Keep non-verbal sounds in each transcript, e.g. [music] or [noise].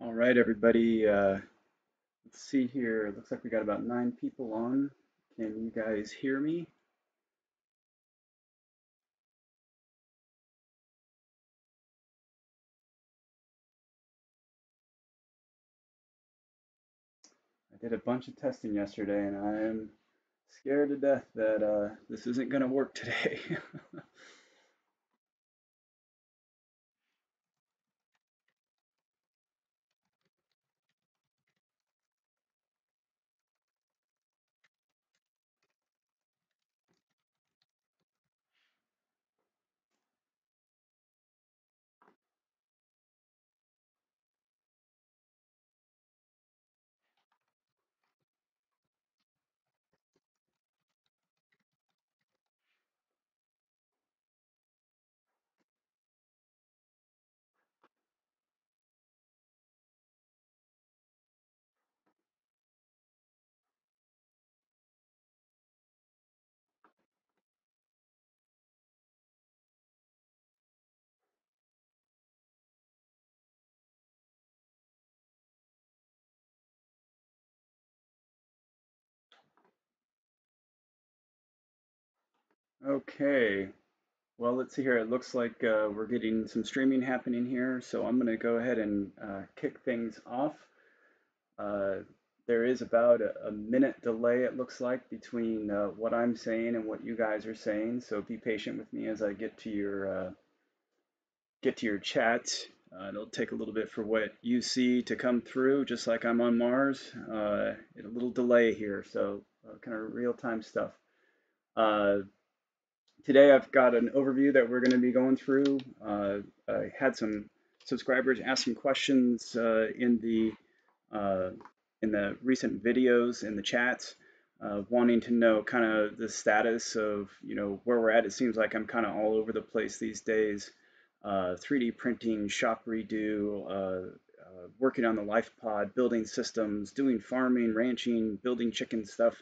All right, everybody. Uh, let's see here. Looks like we got about nine people on. Can you guys hear me? I did a bunch of testing yesterday, and I'm scared to death that uh, this isn't going to work today. [laughs] okay. Well, let's see here. It looks like uh, we're getting some streaming happening here, so I'm going to go ahead and uh, kick things off. Uh, there is about a, a, minute delay, it looks like, between uh, what I'm saying and what you guys are saying. So be patient with me as I get to your uh, get to your chat. Uh, it'll take a little bit for what you see to come through, just like I'm on Mars. A little delay here, so kind of real-time stuff. Today I've got an overview that we're going to be going through. I had some subscribers ask some questions in the uh, in the recent videos in the chats, uh, wanting to know kind of the status of you know where we're at. It seems like I'm kind of all over the place these days. Uh, 3D printing, shop redo, uh, uh, working on the life pod, building systems, doing farming, ranching, building chicken stuff.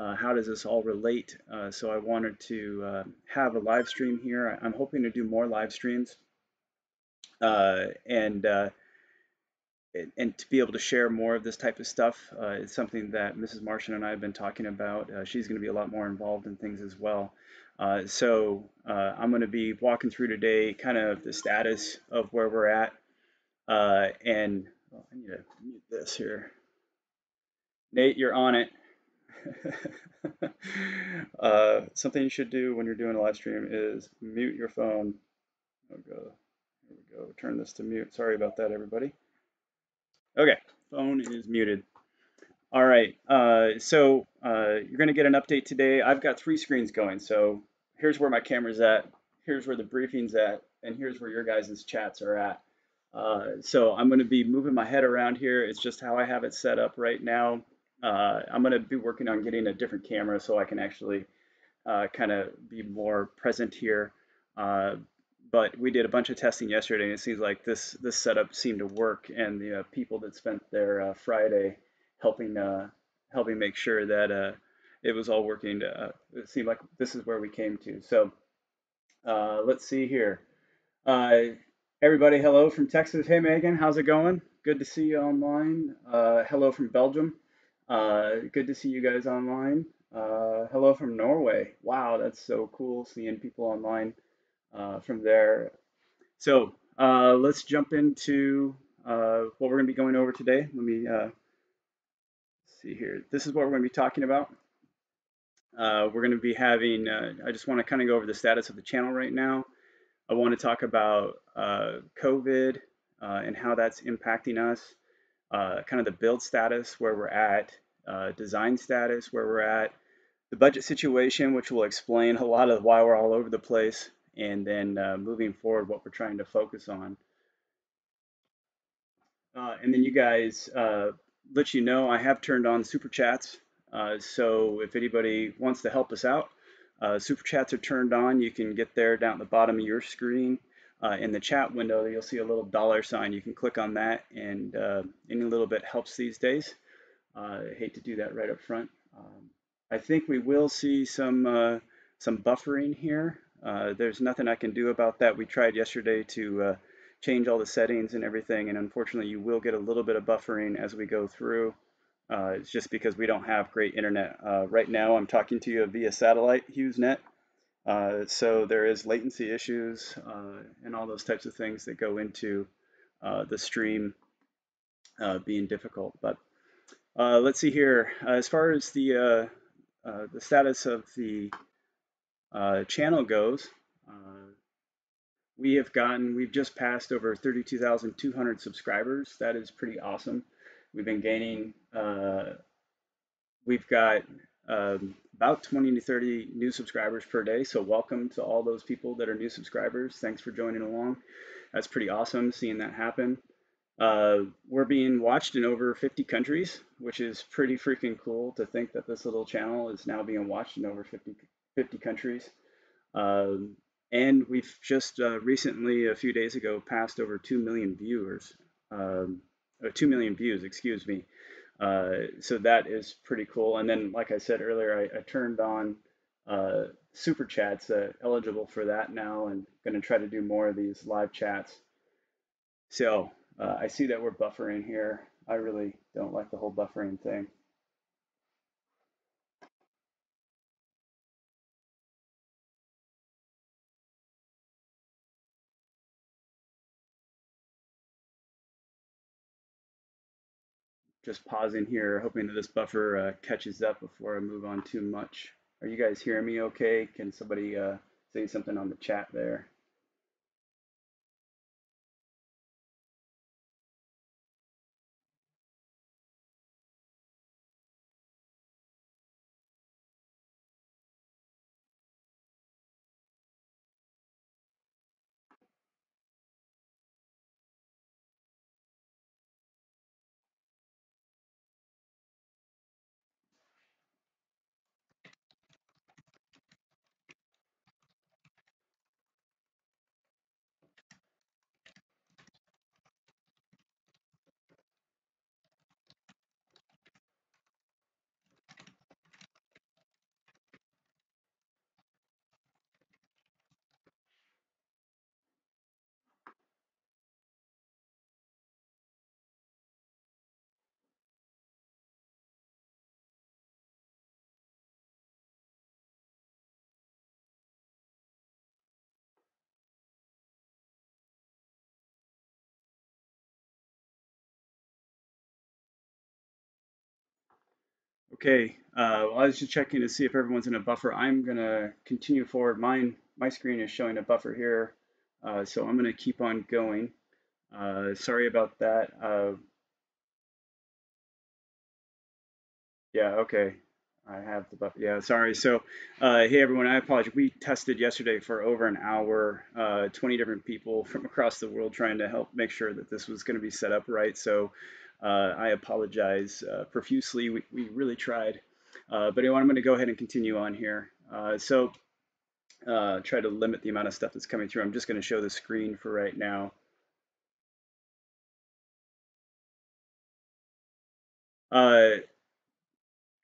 Uh, how does this all relate? so I wanted to have a live stream here. I'm hoping to do more live streams. and and to be able to share more of this type of stuff uh, is something that Mrs. Martian and I have been talking about. Uh, she's going to be a lot more involved in things as well. Uh, so uh, I'm going to be walking through today kind of the status of where we're at. Uh, and oh, I need to mute this here. Nate, you're on it. [laughs] Uh, something you should do when you're doing a live stream is mute your phone. Oh, go. Here we go. Turn this to mute. Sorry about that, everybody. Okay, phone is muted. All right, uh, so uh, you're going to get an update today. I've got three screens going. So here's where my camera's at, here's where the briefing's at, and here's where your guys' chats are at. Uh, so I'm going to be moving my head around here. It's just how I have it set up right now. Uh, I'm going to be working on getting a different camera so I can actually uh, kind of be more present here. Uh, but we did a bunch of testing yesterday, and it seems like this this setup seemed to work. And the uh, people that spent their uh, Friday helping uh, helping make sure that it was all working, uh, it seemed like this is where we came to. So let's see here. everybody, hello from Texas. Hey Megan, how's it going? Good to see you online. hello from Belgium. Good to see you guys online. hello from Norway. Wow, that's so cool seeing people online uh, from there. So uh, let's jump into uh, what we're going to be going over today. Let me uh, see here. This is what we're going to be talking about. Uh, we're going to be having, uh, I just want to kind of go over the status of the channel right now. I want to talk about COVID and how that's impacting us, kind of the build status, where we're at, design status, where we're at, the budget situation, which will explain a lot of why we're all over the place, and then uh, moving forward what we're trying to focus on. Uh, and then you guys uh, let you know I have turned on super chats. Uh, so if anybody wants to help us out, uh, super chats are turned on. You can get there down at the bottom of your screen. Uh, in the chat window, you'll see a little dollar sign. You can click on that, and any little bit helps these days. I hate to do that right up front. Um, I think we will see some some buffering here uh, there's nothing I can do about that. We tried yesterday to uh, change all the settings and everything. And unfortunately, you will get a little bit of buffering as we go through. Uh, it's just because we don't have great internet. Uh, right now, I'm talking to you via satellite HughesNet. Uh, so there is latency issues uh, and all those types of things that go into uh, the stream uh, being difficult. But Uh, let's see here. Uh, as far as the uh, the status of the channel goes, we have gotten, we've just passed over 32,200 subscribers. That is pretty awesome. We've been gaining, uh, we've got um, about 20 to 30 new subscribers per day. So welcome to all those people that are new subscribers. Thanks for joining along. That's pretty awesome seeing that happen. Uh, we're being watched in over 50 countries, which is pretty freaking cool to think that this little channel is now being watched in over 50, 50 countries. Um, and we've just uh, recently, a few days ago, passed over 2 million viewers, um, 2 million views, excuse me. Uh, so that is pretty cool. And then, like I said earlier, I, I turned on uh, super chats, uh, eligible for that now, and going to try to do more of these live chats. So uh, I see that we're buffering here. I really don't like the whole buffering thing. just pausing here, hoping that this buffer uh, catches up before I move on too much. Are you guys hearing me okay? Can somebody uh, say something on the chat there? Okay, uh, well, I was just checking to see if everyone's in a buffer. I'm gonna continue forward. Mine, my screen is showing a buffer here, uh, so I'm gonna keep on going. Uh, sorry about that. Uh, yeah, okay. I have the buffer. Yeah, sorry. So, uh, hey everyone, I apologize. We tested yesterday for over an hour, uh, 20 different people from across the world trying to help make sure that this was going to be set up right. So, I apologize uh, profusely. We, we really tried. Uh, but anyway, I'm going to go ahead and continue on here. Uh, so try to limit the amount of stuff that's coming through. I'm just going to show the screen for right now.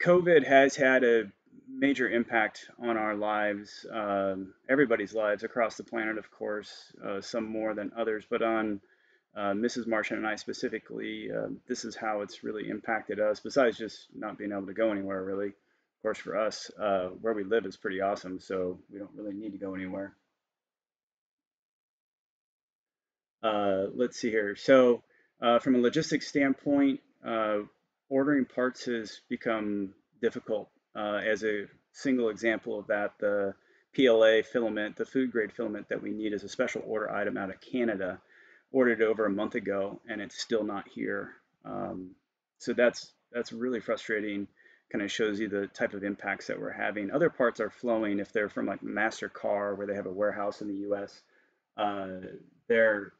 COVID has had a major impact on our lives, um, everybody's lives across the planet, of course, uh, some more than others, but on uh, Mrs. Martian and I specifically, uh, this is how it's really impacted us, besides just not being able to go anywhere, really. Of course, for us, uh, where we live is pretty awesome, so we don't really need to go anywhere. Uh, let's see here. So, uh, from a logistics standpoint, uh, ordering parts has become difficult. as a single example of that, the PLA filament, the food grade filament that we need is a special order item out of Canada, ordered over a month ago and it's still not here. Um, so that's that's really frustrating. Kind of shows you the type of impacts that we're having. Other parts are flowing if they're from like Master Car, where they have a warehouse in the U.S. Uh, they're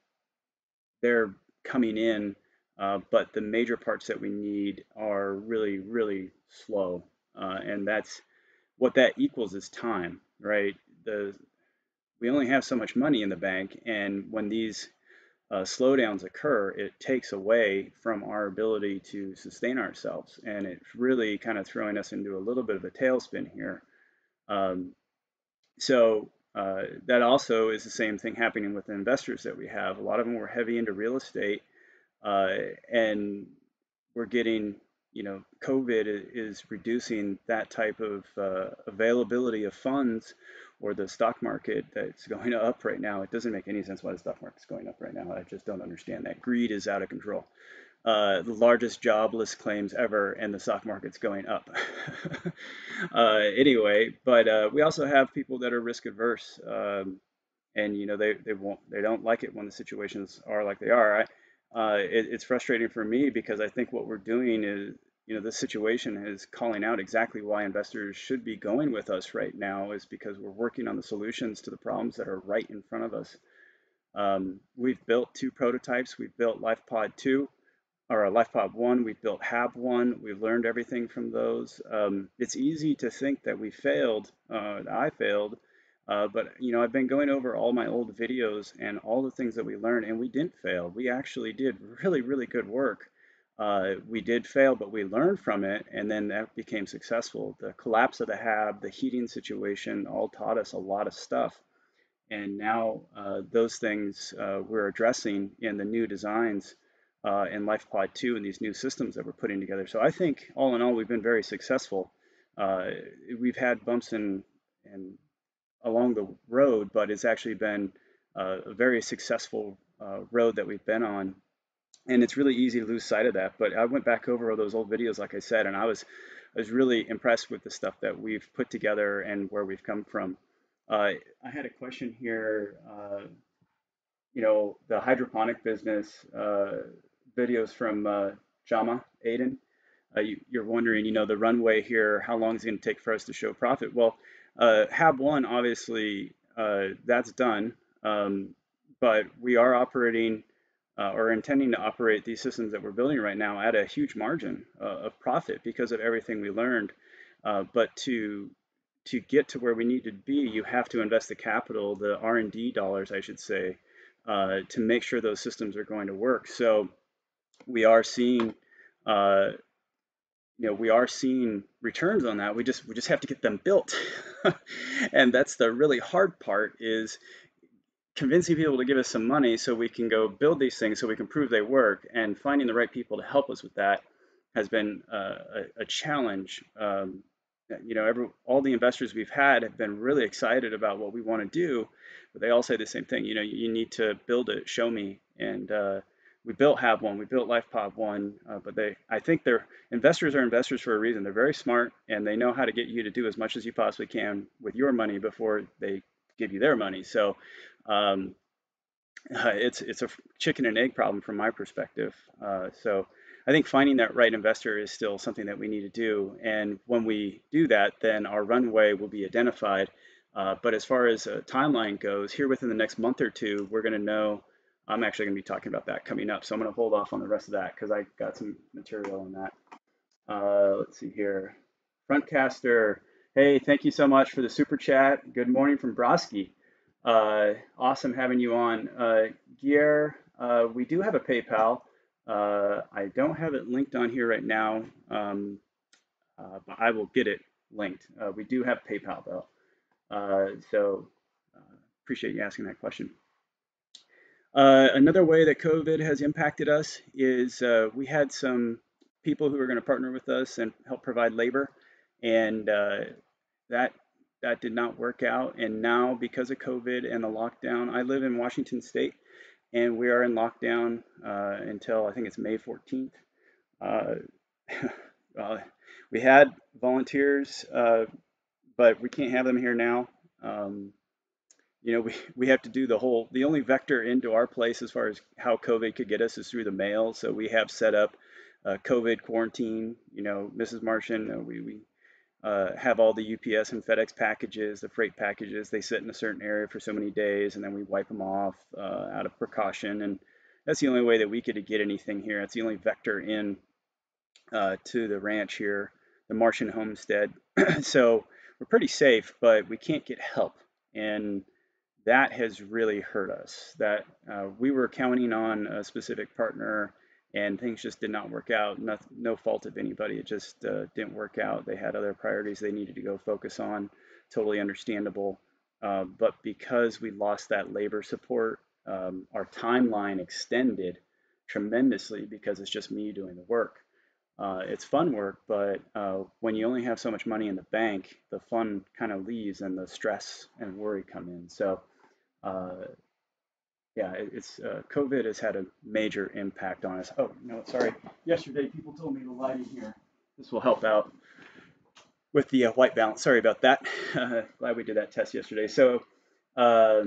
they're coming in, uh, but the major parts that we need are really really slow, uh, and that's what that equals is time, right? The we only have so much money in the bank, and when these uh, slowdowns occur, it takes away from our ability to sustain ourselves. And it's really kind of throwing us into a little bit of a tailspin here. Um, so uh, that also is the same thing happening with the investors that we have. A lot of them were heavy into real estate, uh, and we're getting, you know, COVID is reducing that type of uh, availability of funds or the stock market that's going [laughs] up right now. It doesn't make any sense why the stock market's going up right now. I just don't understand that. Greed is out of control. Uh, the largest jobless claims ever, and the stock market's going up. [laughs] uh, anyway, but uh, we also have people that are risk adverse, um, and you know they they won't they don't like it when the situations are like they are. I, uh, it, it's frustrating for me because I think what we're doing is you know this situation is calling out exactly why investors should be going with us right now is because we're working on the solutions to the problems that are right in front of us. Um, we've built two prototypes. We've built LifePod 2 or LifePod 1, We've built Hab 1, we've learned everything from those. Um, it's easy to think that we failed, uh, I failed, uh, but you know, I've been going over all my old videos and all the things that we learned, and we didn't fail. We actually did really, really good work. Uh, we did fail, but we learned from it, and then that became successful. The collapse of the Hab, the heating situation, all taught us a lot of stuff. And now uh, those things uh, we're addressing in the new designs uh, and LifePod 2 and these new systems that we're putting together. So I think all in all, we've been very successful. Uh, we've had bumps and and along the road, but it's actually been uh, a very successful road that we've been on. And it's really easy to lose sight of that. But I went back over all those old videos, like I said, and I was I was really impressed with the stuff that we've put together and where we've come from. Uh, I had a question here. Uh, you know, the hydroponic business, videos from uh, Jama, Aiden. Uh, you, are wondering, you know, the runway here, how long is it going to take for us to show profit? Well, uh, Hab 1, obviously, uh, that's done. Um, but we are operating uh, or intending to operate these systems that we're building right now at a huge margin uh, of profit because of everything we learned. Uh, but to to get to where we need to be, you have to invest the capital, the R&D dollars, I should say, to make sure those systems are going to work. So we are seeing, uh, you know, we are seeing returns on that. We just we just have to get them built, [laughs] and that's the really hard part is convincing people to give us some money so we can go build these things so we can prove they work and finding the right people to help us with that has been uh, a, a, challenge um, you know every, all the investors we've had have been really excited about what we want to do but they all say the same thing you know you need to build it show me and uh, we built Hab 1, we built LifePod 1, uh, but they, I think they're investors are investors for a reason. They're very smart and they know how to get you to do as much as you possibly can with your money before they give you their money. So um, uh, it's it's a chicken and egg problem from my perspective. Uh, so I think finding that right investor is still something that we need to do. And when we do that, then our runway will be identified. Uh, but as far as a timeline goes, here within the next month or two, we're going to know I'm actually going to be talking about that coming up. So I'm going to hold off on the rest of that because I got some material on that. Uh, let's see here. Frontcaster, hey, thank you so much for the super chat. Good morning from Broski. Uh, awesome having you on. Uh, Gear, uh, we do have a PayPal. Uh, I don't have it linked on here right now, um, uh, but I will get it linked. Uh, we do have PayPal though. so appreciate you asking that question. Another way that COVID has impacted us is we had some people who were going to partner with us and help provide labor, and that that did not work out. And now, because of COVID and the lockdown, I live in Washington State, and we are in lockdown uh, until I think it's May 14th. well, [laughs] we had volunteers, uh, but we can't have them here now. Um, you know, we, we have to do the whole, the only vector into our place as far as how COVID could get us is through the mail. So we have set up COVID quarantine, you know, Mrs. Martian, uh, we, we uh, have all the UPS and FedEx packages, the freight packages, they sit in a certain area for so many days and then we wipe them off uh, out of precaution. And that's the only way that we could get anything here. That's the only vector in uh, to the ranch here, the Martian homestead. [clears throat] so we're pretty safe, but we can't get help. And that has really hurt us. That uh, we were counting on a specific partner and things just did not work out. No, no fault of anybody. It just uh, didn't work out. They had other priorities they needed to go focus on. Totally understandable. uh, but because we lost that labor support, um, our timeline extended tremendously because it's just me doing the work. Uh, it's fun work, but uh, when you only have so much money in the bank, the fun kind of leaves and the stress and worry come in. So, uh, yeah, it's uh, COVID has had a major impact on us. Oh no, sorry. Yesterday, people told me to light in here. This will help out with the uh, white balance. Sorry about that. [laughs] glad we did that test yesterday. So, uh,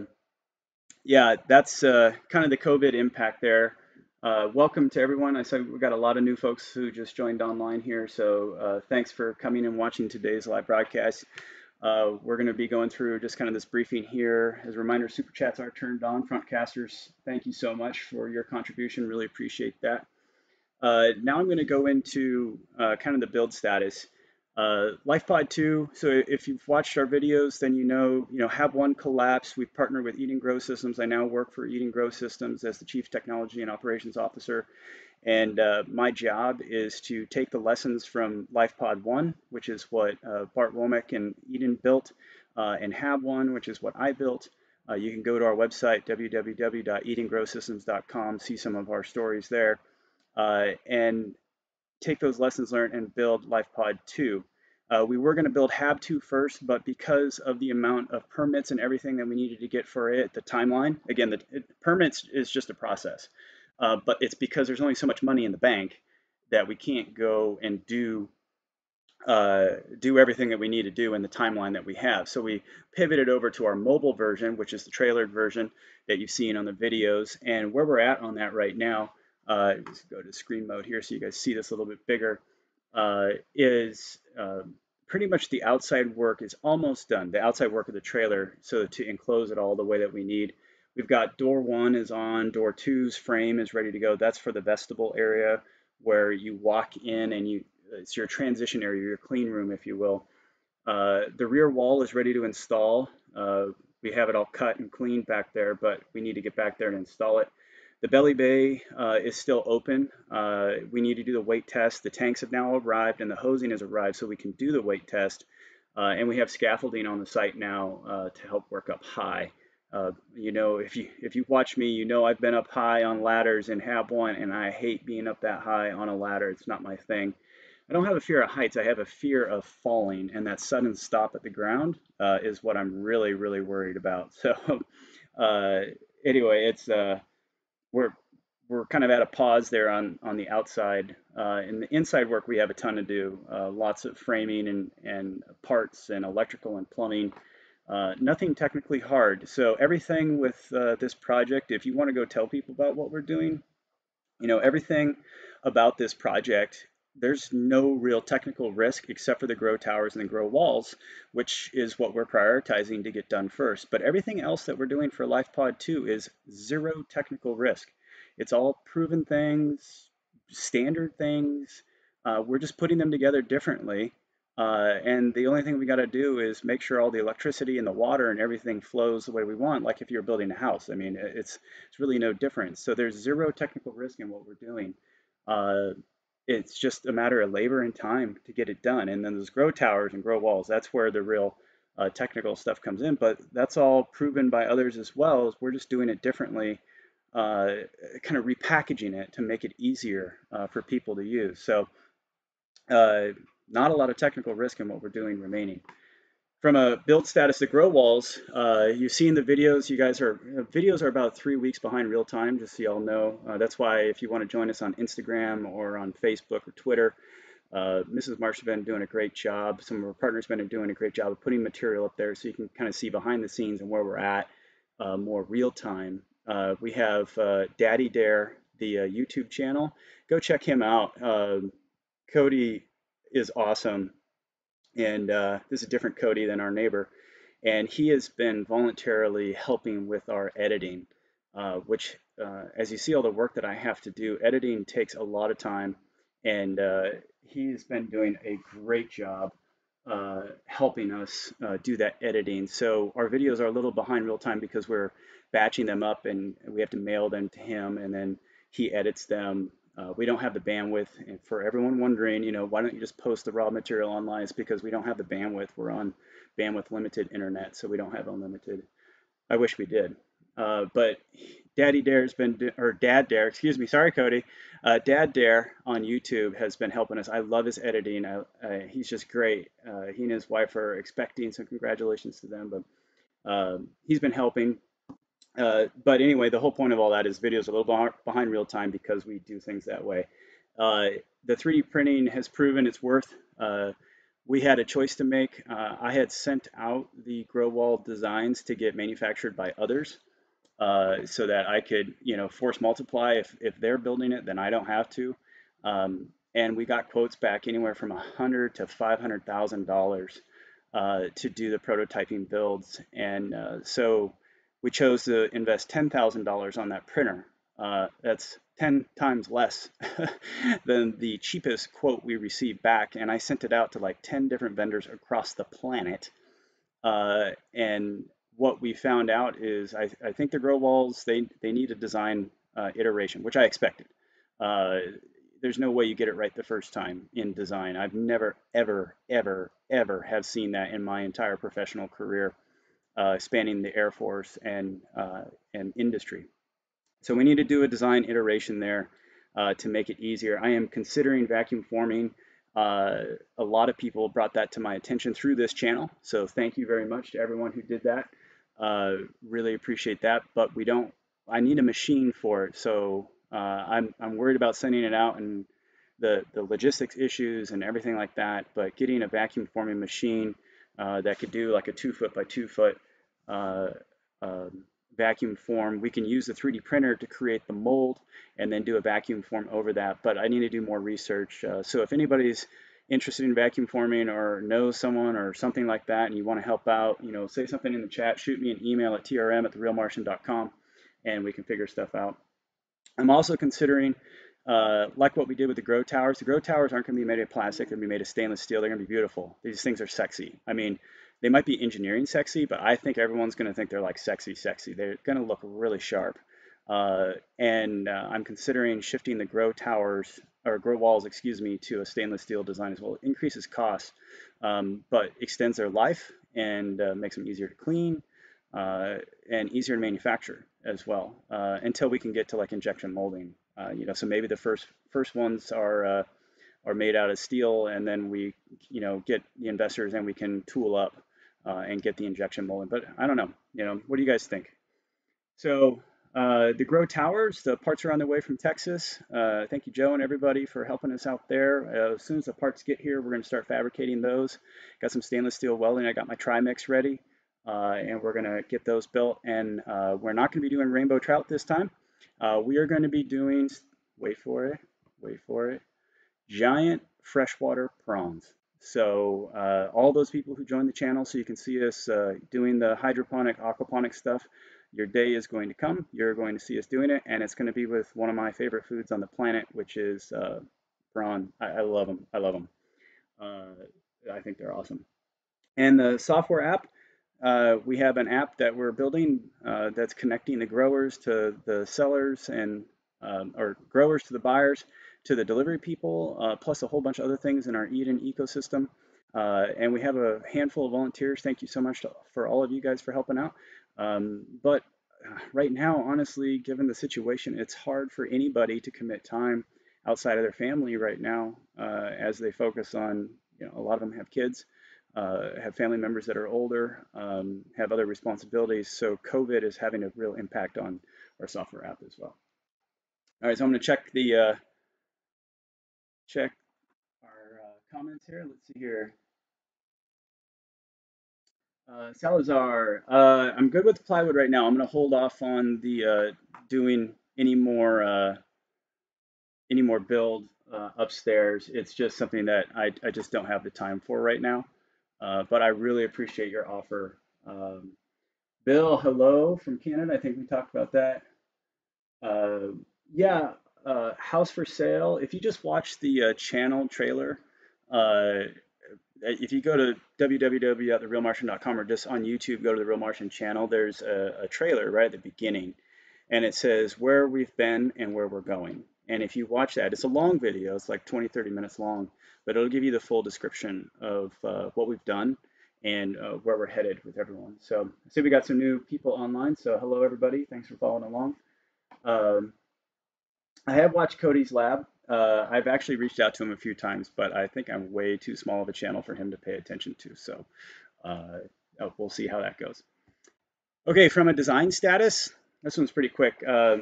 yeah, that's kind of the COVID impact there. Uh, welcome to everyone. I said we've got a lot of new folks who just joined online here, so uh, thanks for coming and watching today's live broadcast. Uh, we're going to be going through just kind of this briefing here. As a reminder, super chats are turned on. Frontcasters, thank you so much for your contribution. Really appreciate that. Uh, now I'm going to go into uh, kind of the build status. Uh, LifePod 2, so if you've watched our videos, then you know, you know, Hab 1 Collapse, We've partnered with Eden Grow Systems. I now work for Eden Grow Systems as the Chief Technology and Operations Officer. And uh, my job is to take the lessons from LifePod 1, which is what uh, Bart Womack and Eden built, uh, and Hab 1, which is what I built. Uh, you can go to our website, www.edengrowsystems.com, see some of our stories there. Uh, and take those lessons learned and build LifePod 2. Uh, we were going to build Hab 2 first, but because of the amount of permits and everything that we needed to get for it, the timeline, again, the it, permits is just a process, uh, but it's because there's only so much money in the bank that we can't go and do uh, do everything that we need to do in the timeline that we have. So we pivoted over to our mobile version, which is the trailered version that you've seen on the videos. And where we're at on that right now uh, let's go to screen mode here so you guys see this a little bit bigger, uh, is uh, pretty much the outside work is almost done, the outside work of the trailer, so to enclose it all the way that we need. We've got door one is on, door two's frame is ready to go. That's for the vestibule area where you walk in and you, it's your transition area, your clean room, if you will. Uh, the rear wall is ready to install. Uh, we have it all cut and cleaned back there, but we need to get back there and install it. The belly bay uh, is still open. Uh, we need to do the weight test. The tanks have now arrived and the hosing has arrived so we can do the weight test. Uh, and we have scaffolding on the site now uh, to help work up high. Uh, you know, if you if you watch me, you know I've been up high on ladders and Hab 1 and I hate being up that high on a ladder. It's not my thing. I don't have a fear of heights. I have a fear of falling, and that sudden stop at the ground uh, is what I'm really, really worried about. [laughs] So, uh, anyway, it's uh, we're we're kind of at a pause there on on the outside. Uh, in the inside work, we have a ton to do. Lots of framing and and parts and electrical and plumbing. Uh, nothing technically hard. So everything with uh, this project, if you want to go tell people about what we're doing, you know everything about this project. There's no real technical risk except for the grow towers and the grow walls, which is what we're prioritizing to get done first. But everything else that we're doing for LifePod 2 is zero technical risk. It's all proven things, standard things. Uh, we're just putting them together differently. Uh, and the only thing we got to do is make sure all the electricity and the water and everything flows the way we want, like if you're building a house. I mean, it's it's really no difference. So there's zero technical risk in what we're doing. Uh, it's just a matter of labor and time to get it done. And then those grow towers and grow walls, that's where the real uh, technical stuff comes in. But that's all proven by others as well. We're just doing it differently uh, kind of repackaging it to make it easier uh, for people to use. So uh, not a lot of technical risk in what we're doing remaining. From a build status, the grow walls, uh, you've seen the videos. You guys are, videos are about three weeks behind real time, just so y'all know. Uh, that's why if you want to join us on Instagram or on Facebook or Twitter, uh, Mrs. Marsh has been doing a great job. Some of our partners have been doing a great job of putting material up there so you can kind of see behind the scenes and where we're at more real time uh, we have uh, Daddy Dare, the uh, YouTube channel. Go check him out. Um, Cody is awesome, and uh, this is a different Cody than our neighbor, and he has been voluntarily helping with our editing, uh, which, uh, as you see, all the work that I have to do, editing takes a lot of time, and he's been doing a great job. Uh, helping us uh, do that editing. So our videos are a little behind real time because we're batching them up and we have to mail them to him and then he edits them Uh, we don't have the bandwidth. And for everyone wondering, you know, why don't you just post the raw material online? It's because we don't have the bandwidth. We're on bandwidth limited internet, so we don't have unlimited. I wish we did. Uh, but Daddy Dare's been, or Dad Dare, excuse me, sorry, Cody. Uh, Dad Dare on YouTube has been helping us. I love his editing. I, he's just great. Uh, he and his wife are expecting, so congratulations to them. But um, he's been helping. Uh, but anyway, the whole point of all that is videos a little behind real time because we do things that way. Uh, the 3D printing has proven its worth. Uh, we had a choice to make. Uh, I had sent out the grow wall designs to get manufactured by others uh, so that I could, you know, force multiply. If, if they're building it, then I don't have to. Um, and we got quotes back anywhere from a hundred to five hundred thousand dollars to do the prototyping builds. And so we chose to invest ten thousand dollars on that printer. Uh, that's 10 times less [laughs] than the cheapest quote we received back. And I sent it out to like 10 different vendors across the planet. Uh, and what we found out is I, I, think the grow walls, they, they need a design uh, iteration, which I expected. Uh, there's no way you get it right the first time in design. I've never, ever, ever, ever have seen that in my entire professional career, spanning the Air Force and, uh, and industry. So we need to do a design iteration there uh, to make it easier. I am considering vacuum forming uh, a lot of people brought that to my attention through this channel. So thank you very much to everyone who did that. Uh, really appreciate that, but we don't. I need a machine for it, so uh, I'm I'm worried about sending it out and the the logistics issues and everything like that. But getting a vacuum forming machine uh, that could do like a two foot by two foot uh, um, vacuum form, we can use the 3D printer to create the mold and then do a vacuum form over that. But I need to do more research. Uh, so if anybody's interested in vacuum forming or know someone or something like that and you want to help out, you know, say something in the chat, shoot me an email at trm at therealmartian.com and we can figure stuff out. I'm also considering, uh, like what we did with the grow towers, the grow towers aren't going to be made of plastic, they're going to be made of stainless steel, they're going to be beautiful. These things are sexy. I mean, they might be engineering sexy, but I think everyone's going to think they're like sexy, sexy. They're going to look really sharp. Uh, and uh, I'm considering shifting the grow towers or grow walls, excuse me, to a stainless steel design as well. It increases costs, um, but extends their life and uh, makes them easier to clean uh, and easier to manufacture as well. Until we can get to like injection molding, uh, you know. So maybe the first first ones are uh, are made out of steel, and then we, you know, get the investors and we can tool up uh, and get the injection molding. But I don't know. You know, what do you guys think? So uh, the Grow Towers, the parts are on their way from Texas. Uh, thank you, Joe, and everybody for helping us out there. Uh, as soon as the parts get here, we're going to start fabricating those. Got some stainless steel welding. I got my Trimix ready, uh, and we're going to get those built. And uh, we're not going to be doing rainbow trout this time. We are going to be doing, wait for it, wait for it, giant freshwater prawns. So all those people who joined the channel, so you can see us doing the hydroponic, aquaponic stuff, your day is going to come. You're going to see us doing it, and it's going to be with one of my favorite foods on the planet, which is uh, prawn. I, I, love them. I love them. Uh, I think they're awesome. And the software app, uh, we have an app that we're building uh, that's connecting the growers to the sellers and um, or growers to the buyers to the delivery people, uh, plus a whole bunch of other things in our Eden ecosystem. Uh, and we have a handful of volunteers. Thank you so much to, for all of you guys for helping out. Um, but uh, right now, honestly, given the situation, it's hard for anybody to commit time outside of their family right now uh, as they focus on, you know, a lot of them have kids, uh, have family members that are older, um, have other responsibilities. So COVID is having a real impact on our software app as well. All right, so I'm going to check the uh, check our uh, comments here. Let's see here. Uh, Salazar, uh, I'm good with plywood right now. I'm going to hold off on the uh, doing any more any more build upstairs. It's just something that I, I just don't have the time for right now. Uh, but I really appreciate your offer. Um, Bill, hello from Canada. I think we talked about that. yeah, house for sale. If you just watch the channel trailer, if you go to www.therealmartian.com or just on YouTube, go to the Real Martian channel, there's a, a, trailer right at the beginning, and it says where we've been and where we're going. And if you watch that, it's a long video, it's like 20, 30 minutes long, but it'll give you the full description of uh, what we've done and uh, where we're headed with everyone. So I see we got some new people online. So hello, everybody. Thanks for following along. Um, I have watched Cody's lab. Uh, I've actually reached out to him a few times, but I think I'm way too small of a channel for him to pay attention to. So uh, oh, we'll see how that goes. Okay, from a design status, this one's pretty quick. Uh,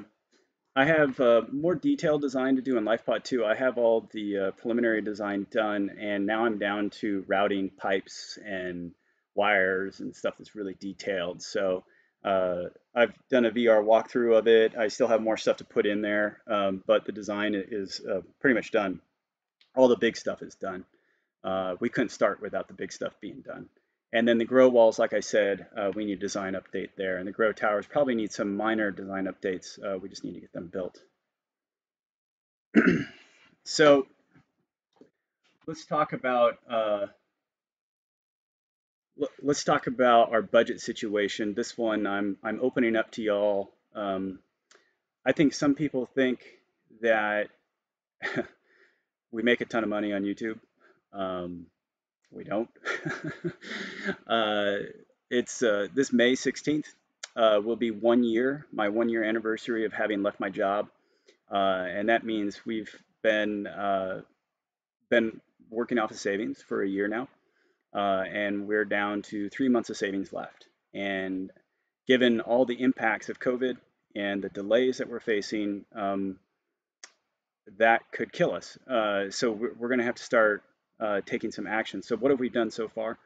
I have uh, more detailed design to do in LifePod 2. I have all the uh, preliminary design done, and now I'm down to routing pipes and wires and stuff that's really detailed. So uh, I've done a VR walkthrough of it. I still have more stuff to put in there, um, but the design is uh, pretty much done. All the big stuff is done. Uh, we couldn't start without the big stuff being done. And then the grow walls, like I said, uh, we need a design update there. And the grow towers probably need some minor design updates. Uh, we just need to get them built. [clears throat] so let's talk about uh, let's talk about our budget situation. This one I'm I'm opening up to y'all. Um, I think some people think that [laughs] we make a ton of money on YouTube. Um, we don't. [laughs] uh, it's uh, this May 16th uh, will be one year, my one year anniversary of having left my job, uh, and that means we've been uh, been working off of savings for a year now, uh, and we're down to three months of savings left. And given all the impacts of COVID and the delays that we're facing, um, that could kill us. so we're, we're going to have to start uh, taking some action. So what have we done so far?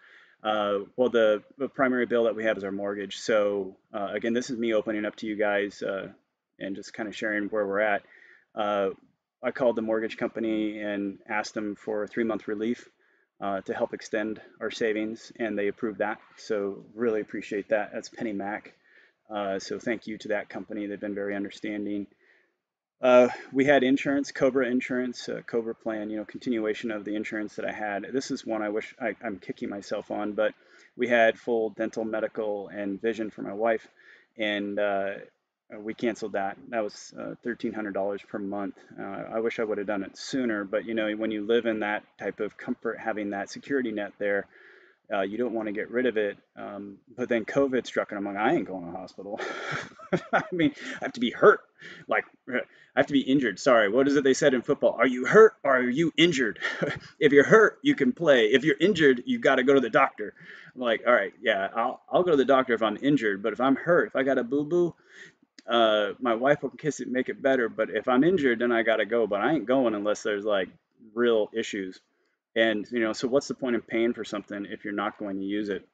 Uh, well, the, the, primary bill that we have is our mortgage. So uh, again, this is me opening up to you guys uh, and just kind of sharing where we're at. Uh, I called the mortgage company and asked them for a three month relief uh, to help extend our savings, and they approved that. So really appreciate that. That's PennyMac. so thank you to that company. They've been very understanding. Uh, we had insurance, Cobra insurance, uh, Cobra plan, you know, continuation of the insurance that I had. This is one I wish I, am kicking myself on, but we had full dental, medical, and vision for my wife, and uh, we canceled that. That was $1,300 uh, per month. Uh, I wish I would have done it sooner, but you know, when you live in that type of comfort, having that security net there, uh, you don't want to get rid of it. Um, but then COVID struck, and I'm like, I ain't going to hospital. [laughs] I mean, I have to be hurt. Like, I have to be injured. Sorry, what is it they said in football? Are you hurt or are you injured? [laughs] if you're hurt, you can play. If you're injured, you got to go to the doctor. I'm like, all right, yeah, I'll, I'll go to the doctor if I'm injured. But if I'm hurt, if I got a boo boo, uh, my wife will kiss it, make it better. But if I'm injured, then I got to go. But I ain't going unless there's like real issues. And, you know, so what's the point of paying for something if you're not going to use it?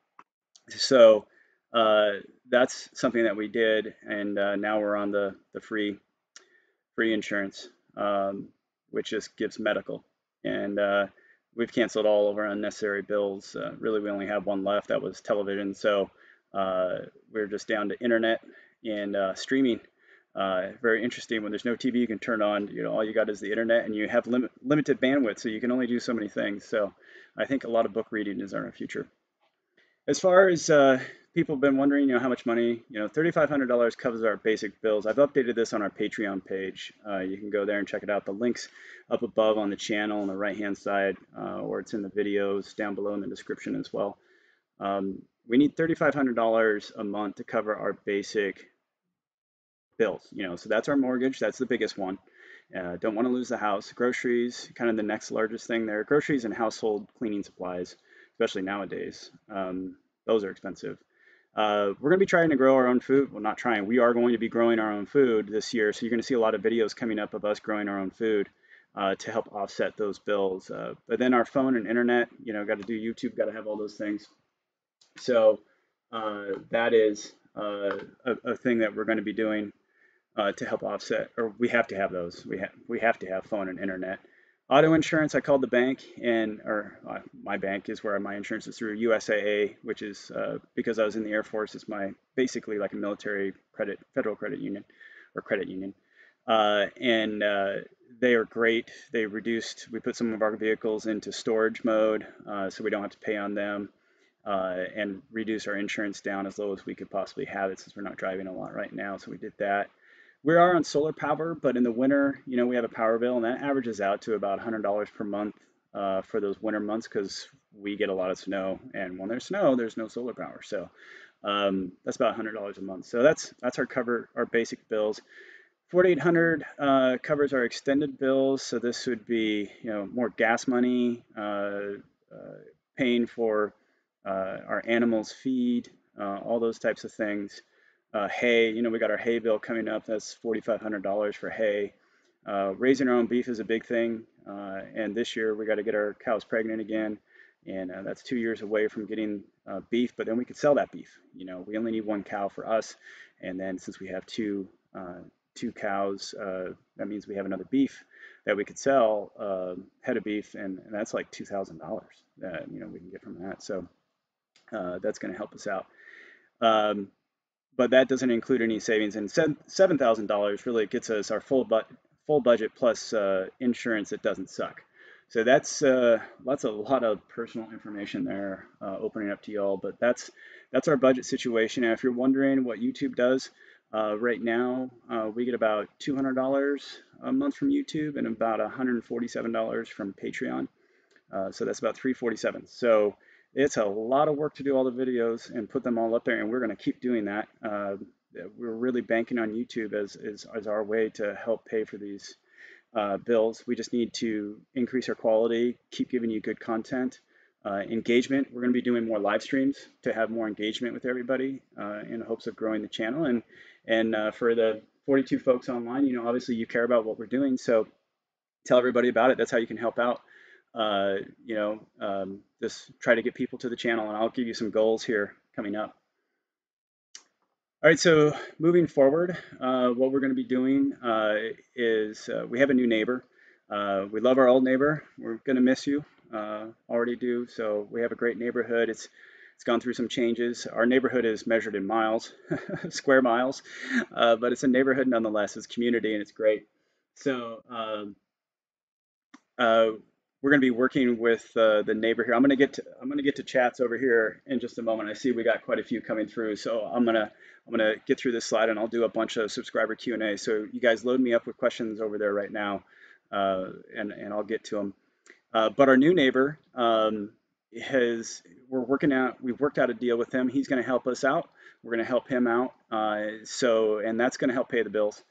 So uh, that's something that we did. And uh, now we're on the, the free, free insurance, um, which just gives medical. And uh, we've canceled all of our unnecessary bills. Uh, really, we only have one left. That was television. So uh, we're just down to internet and uh, streaming uh, very interesting when there's no TV you can turn on. You know, all you got is the internet, and you have lim limited bandwidth, so you can only do so many things. So I think a lot of book reading is our future. As far as uh, people have been wondering, you know, how much money, you know, $3,500 covers our basic bills. I've updated this on our Patreon page. Uh, you can go there and check it out. The link's up above on the channel on the right-hand side, uh, or it's in the videos down below in the description as well. Um, we need $3,500 a month to cover our basic bills. You know, so that's our mortgage. That's the biggest one. Uh, don't want to lose the house. Groceries, kind of the next largest thing there. Groceries and household cleaning supplies, especially nowadays. Um, those are expensive. Uh, we're going to be trying to grow our own food. Well, not trying. We are going to be growing our own food this year. So you're going to see a lot of videos coming up of us growing our own food uh, to help offset those bills. Uh, but then our phone and internet, you know, got to do YouTube, got to have all those things. So uh, that is uh, a, a, thing that we're going to be doing uh, to help offset, or we have to have those. We have we have to have phone and internet. Auto insurance, I called the bank, and or uh, my bank is where my insurance is through USAA, which is uh, because I was in the Air Force. It's my basically like a military credit, federal credit union, or credit union, uh, and uh, they are great. They reduced. We put some of our vehicles into storage mode, uh, so we don't have to pay on them. and reduce our insurance down as low as we could possibly have it since we're not driving a lot right now. So we did that we are on solar power, but in the winter, you know, we have a power bill, and that averages out to about $100 per month uh, for those winter months because we get a lot of snow, and when there's snow, there's no solar power. So um, that's about $100 a month. So that's that's our cover, our basic bills. 4800 uh, covers our extended bills, so this would be you know more gas money, uh, uh paying for uh, our animals' feed, uh, all those types of things. Hay, you know, we got our hay bill coming up. That's $4,500 for hay. raising our own beef is a big thing, and this year we got to get our cows pregnant again and uh, that's two years away from getting uh, beef. But then we could sell that beef. You know, we only need one cow for us, and then since we have two uh, two cows, uh, that means we have another beef that we could sell, head of beef, and, and that's like two thousand dollars that you know we can get from that. So uh, that's going to help us out. Um, but that doesn't include any savings, and seven thousand dollars really gets us our full full budget plus uh, insurance that doesn't suck. So that's uh, that's a lot of personal information there, uh, opening up to y'all. But that's that's our budget situation. Now, if you're wondering what YouTube does uh, right now, uh, we get about $200 a month from YouTube and about $147 from Patreon. Uh, so that's about 347. So it's a lot of work to do all the videos and put them all up there, and we're going to keep doing that. Uh, we're really banking on YouTube as, as, as our way to help pay for these uh, bills. We just need to increase our quality, keep giving you good content. Uh, engagement, we're going to be doing more live streams to have more engagement with everybody uh, in hopes of growing the channel. And, and uh, for the 42 folks online, you know, obviously you care about what we're doing. So tell everybody about it. That's how you can help out. Uh, you know, um, just try to get people to the channel and I'll give you some goals here coming up. All right, so moving forward, uh, what we're going to be doing uh, is uh, we have a new neighbor. Uh, we love our old neighbor. We're going to miss you, uh, already do. So we have a great neighborhood. It's it's gone through some changes. Our neighborhood is measured in miles, [laughs] square miles, uh, but it's a neighborhood nonetheless. It's community and it's great. So um, we're going to be working with uh, the neighbor here. I'm going to get to I'm going to get to chats over here in just a moment. I see we got quite a few coming through, so I'm gonna I'm gonna get through this slide and I'll do a bunch of subscriber Q and A. So you guys load me up with questions over there right now, uh, and and I'll get to them. Uh, but our new neighbor um, has we're working out we've worked out a deal with him. He's going to help us out. We're going to help him out. Uh, so and that's going to help pay the bills.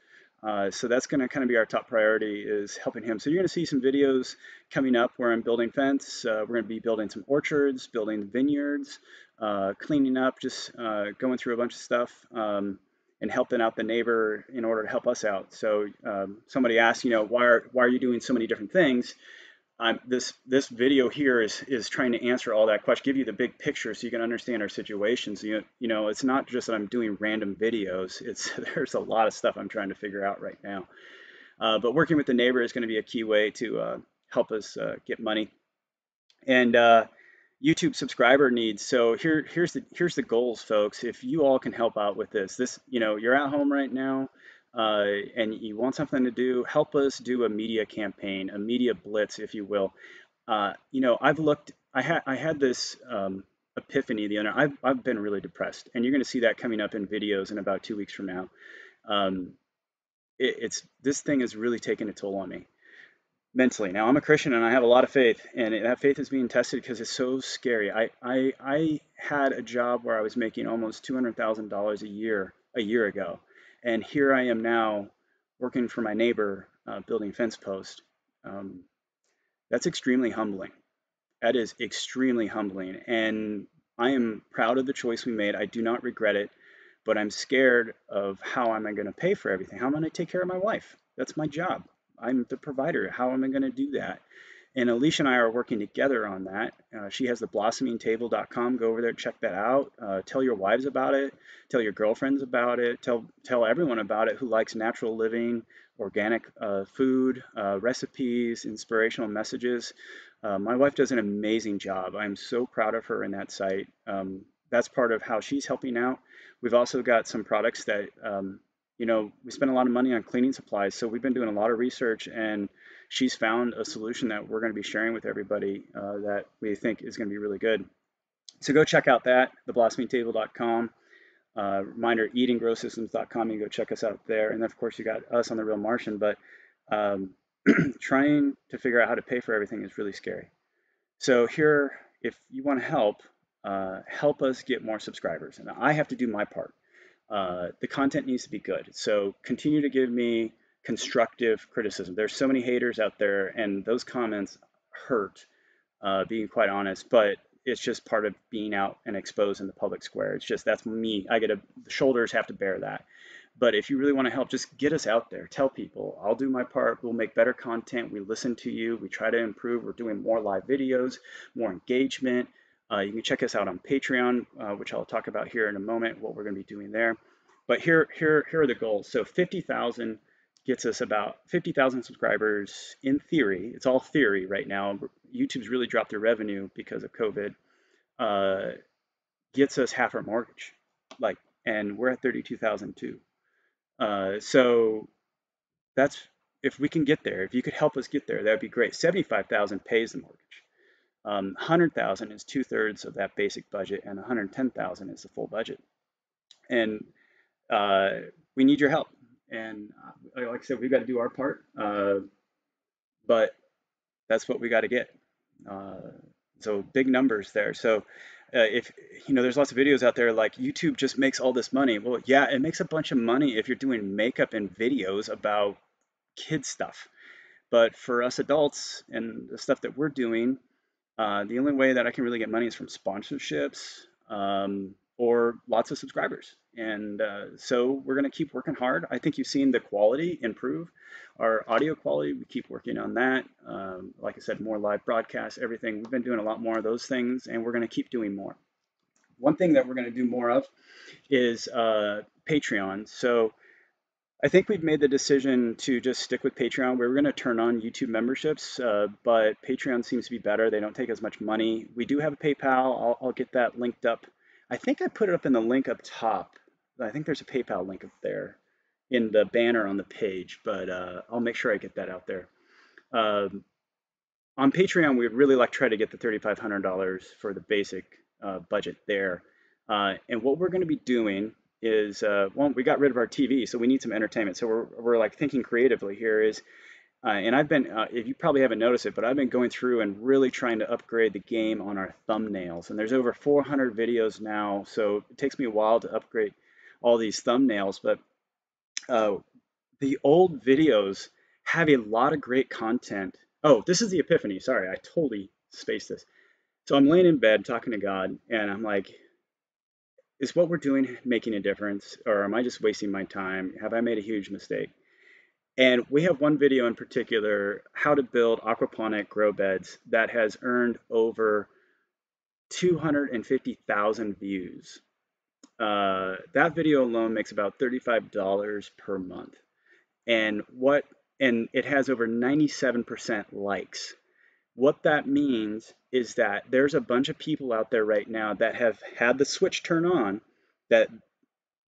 Uh, so that's going to kind of be our top priority is helping him. So you're going to see some videos coming up where I'm building fence. Uh, we're going to be building some orchards, building vineyards, uh, cleaning up, just uh, going through a bunch of stuff um, and helping out the neighbor in order to help us out. So um, somebody asked, you know, why are, why are you doing so many different things? Um, this this video here is is trying to answer all that question, give you the big picture so you can understand our situation. So you you know it's not just that I'm doing random videos. It's [laughs] there's a lot of stuff I'm trying to figure out right now. Uh, but working with the neighbor is going to be a key way to uh, help us uh, get money. And uh, YouTube subscriber needs. So here here's the here's the goals, folks. If you all can help out with this, this you know you're at home right now uh, and you want something to do, help us do a media campaign, a media blitz, if you will. Uh, you know, I've looked, I had, I had this um, epiphany the other. I've, I've been really depressed, and you're going to see that coming up in videos in about two weeks from now. Um, it, it's this thing has really taken a toll on me mentally. Now I'm a Christian and I have a lot of faith, and that faith is being tested because it's so scary. I, I, I had a job where I was making almost two hundred thousand dollars a year a year ago and here I am now working for my neighbor uh, building fence post. Um, that's extremely humbling. That is extremely humbling. And I am proud of the choice we made. I do not regret it, but I'm scared of how am I going to pay for everything? How am I going to take care of my wife? That's my job. I'm the provider. How am I going to do that? And Alicia and I are working together on that. Uh, she has the blossomingtable.com. Go over there, check that out. Uh, tell your wives about it. Tell your girlfriends about it. Tell tell everyone about it who likes natural living, organic uh, food, uh, recipes, inspirational messages. Uh, my wife does an amazing job. I'm so proud of her in that site. Um, that's part of how she's helping out. We've also got some products that um, you know we spend a lot of money on cleaning supplies, so we've been doing a lot of research and she's found a solution that we're going to be sharing with everybody uh, that we think is going to be really good. So go check out that, theblossomingtable.com. Uh, reminder, edengrowsystems.com. You can go check us out there. And of course, you got us on the Real Martian. But um, [clears throat] trying to figure out how to pay for everything is really scary. So here, if you want to help, uh, help us get more subscribers. And I have to do my part. Uh, the content needs to be good. So continue to give me constructive criticism. There's so many haters out there, and those comments hurt, uh, being quite honest. But it's just part of being out and exposed in the public square. It's just that's me. I get a the shoulders have to bear that. But if you really want to help, just get us out there. Tell people. I'll do my part. We'll make better content. We listen to you. We try to improve. We're doing more live videos, more engagement. Uh, you can check us out on Patreon, uh, which I'll talk about here in a moment, what we're going to be doing there. But here, here, here are the goals. So 50,000 gets us about 50,000 subscribers in theory. It's all theory right now. YouTube's really dropped their revenue because of COVID. Uh, gets us half our mortgage, like, and we're at 32,002. Uh, so that's if we can get there. If you could help us get there, that would be great. 75,000 pays the mortgage. Um, 100,000 is two thirds of that basic budget, and 110,000 is the full budget. And uh, we need your help. And uh, like I said, we've got to do our part, uh, but that's what we got to get. Uh, so big numbers there. So uh, if you know, there's lots of videos out there like YouTube just makes all this money. Well, yeah, it makes a bunch of money if you're doing makeup and videos about kid stuff. But for us adults and the stuff that we're doing, uh, the only way that I can really get money is from sponsorships um, or lots of subscribers. And uh, so we're going to keep working hard. I think you've seen the quality improve. Our audio quality, we keep working on that. Um, like I said, more live broadcasts, everything. We've been doing a lot more of those things, and we're going to keep doing more. One thing that we're going to do more of is uh, Patreon. So I think we've made the decision to just stick with Patreon. We are going to turn on YouTube memberships, uh, but Patreon seems to be better. They don't take as much money. We do have a PayPal. I'll, I'll, get that linked up. I think I put it up in the link up top. I think there's a PayPal link up there in the banner on the page, but uh, I'll make sure I get that out there. Um, on Patreon, we'd really like to try to get the $3,500 for the basic uh, budget there. Uh, and what we're going to be doing is uh, well, we got rid of our TV, so we need some entertainment. So we're, we're like thinking creatively here is, uh, and I've been, uh, if you probably haven't noticed it, but I've been going through and really trying to upgrade the game on our thumbnails. And there's over 400 videos now, so it takes me a while to upgrade all these thumbnails. But uh, the old videos have a lot of great content. Oh, this is the epiphany. Sorry, I totally spaced this. So I'm laying in bed talking to God, and I'm like, is what we're doing making a difference or am I just wasting my time? Have I made a huge mistake? And we have one video in particular, how to build aquaponic grow beds that has earned over 250,000 views. Uh, that video alone makes about $35 per month. And what and it has over 97% likes. What that means is that there's a bunch of people out there right now that have had the switch turn on that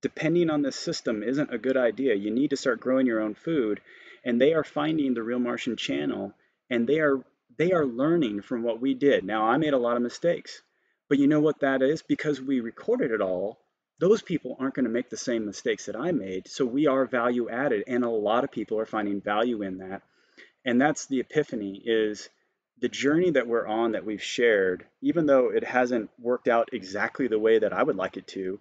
depending on this system isn't a good idea. You need to start growing your own food and they are finding the Real Martian channel and they are they are learning from what we did. Now I made a lot of mistakes. But you know what that is? Because we recorded it all, those people aren't going to make the same mistakes that I made. So we are value added and a lot of people are finding value in that. And that's the epiphany is the journey that we're on that we've shared, even though it hasn't worked out exactly the way that I would like it to,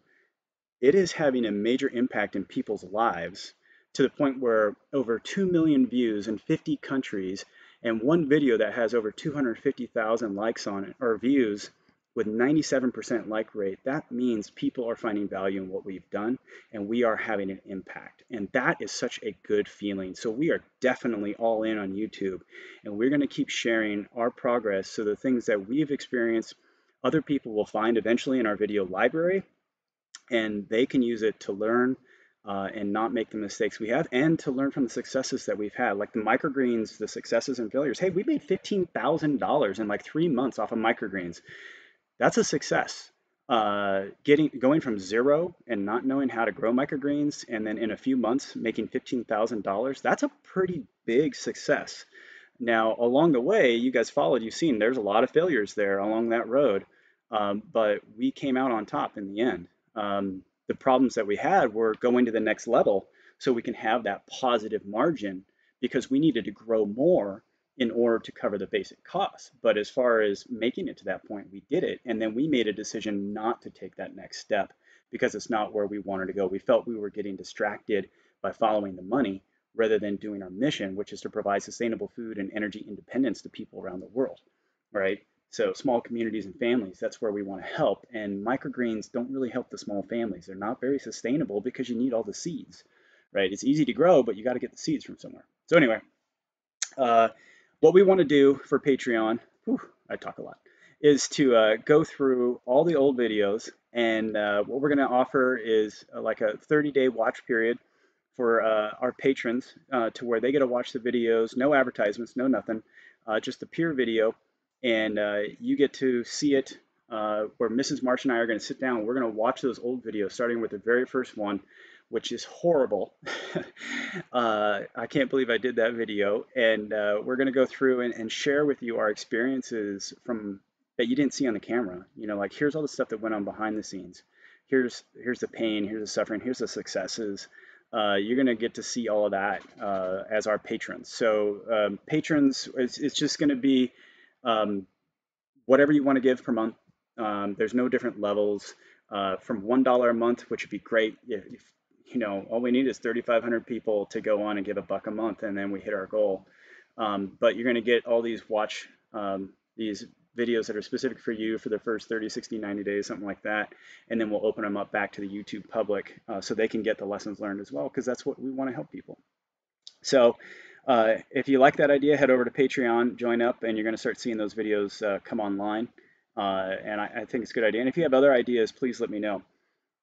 it is having a major impact in people's lives to the point where over 2 million views in 50 countries and one video that has over 250,000 likes on it or views with 97% like rate, that means people are finding value in what we've done and we are having an impact. And that is such a good feeling. So we are definitely all in on YouTube and we're going to keep sharing our progress. So the things that we've experienced, other people will find eventually in our video library and they can use it to learn uh, and not make the mistakes we have and to learn from the successes that we've had like the microgreens the successes and failures hey we made $15000 in like three months off of microgreens that's a success. Uh, getting going from zero and not knowing how to grow microgreens, and then in a few months making fifteen thousand dollars. That's a pretty big success. Now, along the way, you guys followed. You've seen there's a lot of failures there along that road, um, but we came out on top in the end. Um, the problems that we had were going to the next level so we can have that positive margin because we needed to grow more in order to cover the basic costs. But as far as making it to that point, we did it. And then we made a decision not to take that next step because it's not where we wanted to go. We felt we were getting distracted by following the money rather than doing our mission, which is to provide sustainable food and energy independence to people around the world, right? So small communities and families, that's where we want to help. And microgreens don't really help the small families. They're not very sustainable because you need all the seeds, right? It's easy to grow, but you got to get the seeds from somewhere. So anyway, uh, what we want to do for Patreon, whew, I talk a lot, is to uh, go through all the old videos. And uh, what we're going to offer is uh, like a 30 day watch period for uh, our patrons uh, to where they get to watch the videos, no advertisements, no nothing, just the pure video and uh, you get to see it uh, where Mrs. Marsh and I are going to sit down. We're going to watch those old videos, starting with the very first one, which is horrible. [laughs] uh, I can't believe I did that video, and uh, we're going to go through and, and, share with you our experiences from that you didn't see on the camera. You know, like here's all the stuff that went on behind the scenes. Here's here's the pain. Here's the suffering. Here's the successes. Uh, you're going to get to see all of that uh, as our patrons. So um, patrons, it's, it's just going to be um, whatever you want to give per month. Um, there's no different levels uh, from one dollar a month, which would be great. If, if, you know, all we need is 3,500 people to go on and give a buck a month, and then we hit our goal. Um, but you're going to get all these watch um, these videos that are specific for you for the first 30, 60, 90 days, something like that. And then we'll open them up back to the YouTube public uh, so they can get the lessons learned as well, because that's what we want to help people. So uh, if you like that idea, head over to Patreon, join up, and you're going to start seeing those videos uh, come online. Uh, and I, I, think it's a good idea. And if you have other ideas, please let me know.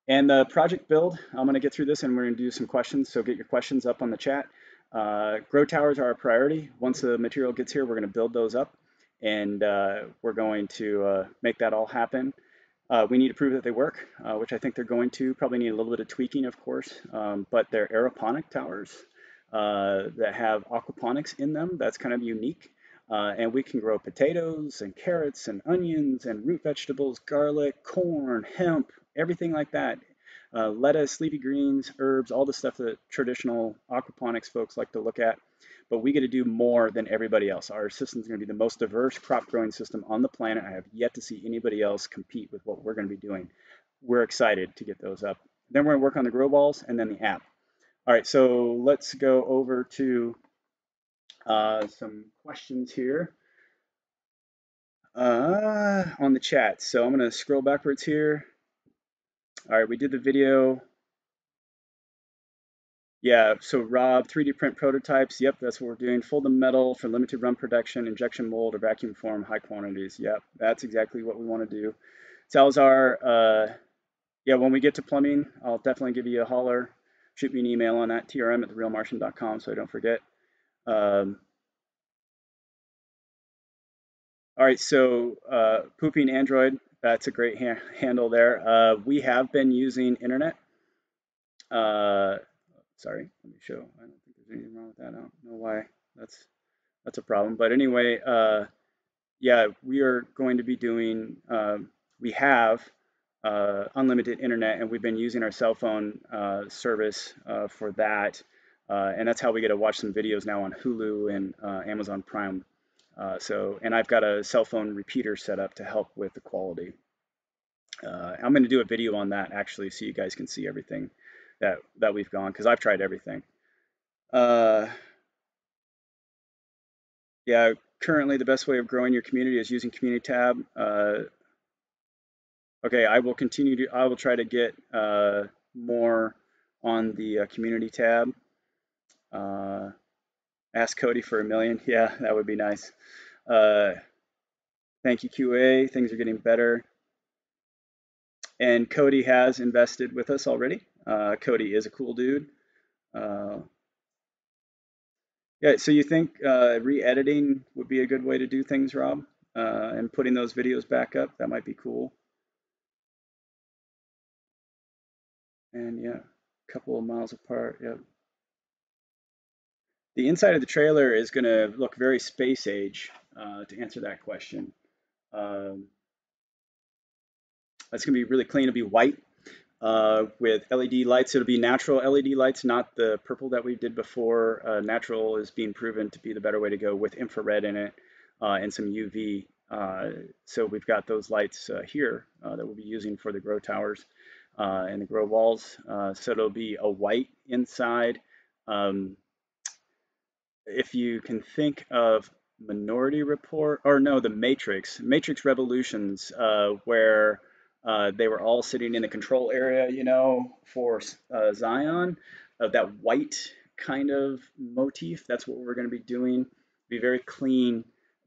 And the project build, I'm going to get through this and we're going to do some questions. So get your questions up on the chat. Uh, grow towers are a priority. Once the material gets here, we're going to build those up and uh, we're going to uh, make that all happen. we need to prove that they work, which I think they're going to. Probably need a little bit of tweaking, of course, um, but they're aeroponic towers uh, that have aquaponics in them. That's kind of unique. Uh, and we can grow potatoes and carrots and onions and root vegetables, garlic, corn, hemp, everything like that. Uh, lettuce, leafy greens, herbs, all the stuff that traditional aquaponics folks like to look at. But we get to do more than everybody else. Our system is going to be the most diverse crop growing system on the planet. I have yet to see anybody else compete with what we're going to be doing. We're excited to get those up. Then we're going to work on the grow balls and then the app. All right, so let's go over to uh, some questions here uh, on the chat. So I'm going to scroll backwards here. All right, we did the video. Yeah, so Rob, 3D print prototypes. Yep, that's what we're doing. Fold the metal for limited run production, injection mold or vacuum form, high quantities. Yep, that's exactly what we want to do. Salazar, uh, yeah, when we get to plumbing, I'll definitely give you a holler shoot me an email on that, trm at therealmartian.com, so I don't forget. Um, all right, so uh, pooping Android, that's a great ha handle there. Uh, we have been using internet. Uh, sorry, let me show. I don't think there's anything wrong with that. I don't know why that's that's a problem. But anyway, uh, yeah, we are going to be doing. Um, we have uh, unlimited internet, and we've been using our cell phone uh, service uh, for that. Uh, and that's how we get to watch some videos now on Hulu and uh, Amazon Prime. Uh, so, and I've got a cell phone repeater set up to help with the quality. I'm going to do a video on that actually, so you guys can see everything that that we've gone because I've tried everything. yeah, currently the best way of growing your community is using Community Tab. Okay, I will continue to, I will try to get uh, more on the uh, community tab. Uh, ask Cody for a million. [laughs] Yeah, that would be nice. Uh, thank you, QA. Things are getting better. And Cody has invested with us already. Uh, Cody is a cool dude. Uh, yeah, so you think re-editing would be a good way to do things, Rob? and putting those videos back up, that might be cool. And yeah, a couple of miles apart. Yep. The inside of the trailer is going to look very space age uh, to answer that question. Um, that's going to be really clean. It'll be white. uh, with LED lights. It'll be natural LED lights, not the purple that we did before. Uh, natural is being proven to be the better way to go with infrared in it uh, and some UV. Uh, so we've got those lights uh, here that we'll be using for the grow towers and the grow walls. so it'll be a white inside. Um, if you can think of Minority Report, or no, the Matrix, Matrix Revolutions, where uh, they were all sitting in the control area, you know, for uh, Zion, of that white kind of motif. That's what we're going to be doing. Be very clean,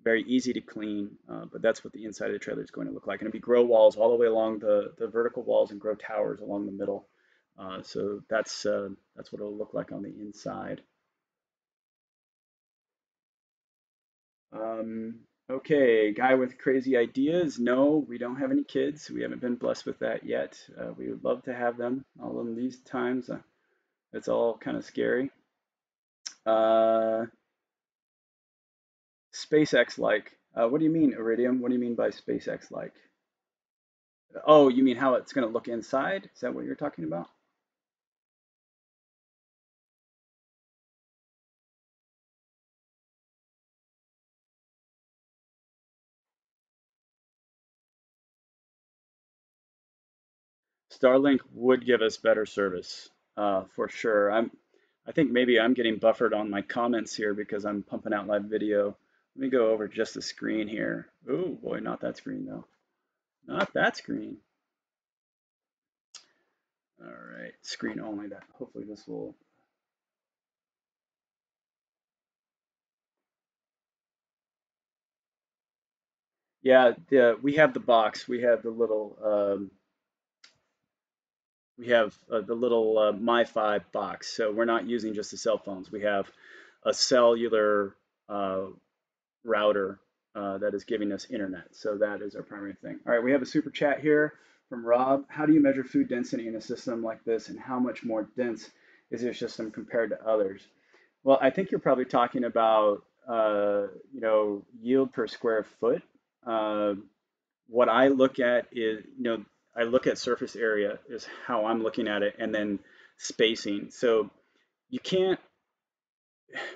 very easy to clean, uh, but that's what the inside of the trailer is going to look like. And it'll be grow walls all the way along the, the vertical walls and grow towers along the middle. Uh, so that's uh, that's what it'll look like on the inside. Um, Okay, guy with crazy ideas. No, we don't have any kids. We haven't been blessed with that yet. Uh, we would love to have them. All in these times, uh, it's all kind of scary. Uh, SpaceX-like. Uh, what do you mean, Iridium? What do you mean by SpaceX-like? Oh, you mean how it's going to look inside? Is that what you're talking about? Starlink would give us better service uh, for sure. I'm, I think maybe I'm getting buffered on my comments here because I'm pumping out live video. Let me go over just the screen here. Oh boy, not that screen though. Not that screen. All right, screen only. That hopefully this will. Yeah, the, we have the box. We have the little um, we have uh, the little uh, MiFi box. So we're not using just the cell phones. We have a cellular uh, router uh, that is giving us internet. So that is our primary thing. All right, we have a super chat here from Rob. How do you measure food density in a system like this, and how much more dense is your system compared to others? Well, I think you're probably talking about uh, you know yield per square foot. Uh, what I look at is you know I look at surface area is how I'm looking at it, and then spacing. So you can't,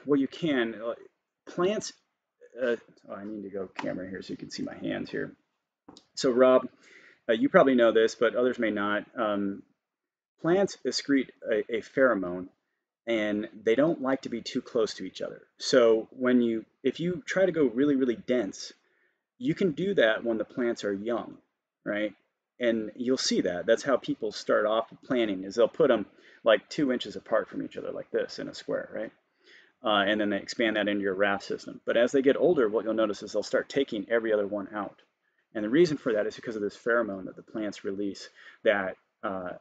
well, you can, uh, plants, uh, oh, I need to go camera here so you can see my hands here. So Rob, uh, you probably know this, but others may not. Um, plants excrete a, a pheromone and they don't like to be too close to each other. So when you, if you try to go really, really dense, you can do that when the plants are young, right? and you'll see that. That's how people start off planting is they'll put them like two inches apart from each other like this in a square, right? Uh, and then they expand that into your raft system. But as they get older, what you'll notice is they'll start taking every other one out. And the reason for that is because of this pheromone that the plants release that uh,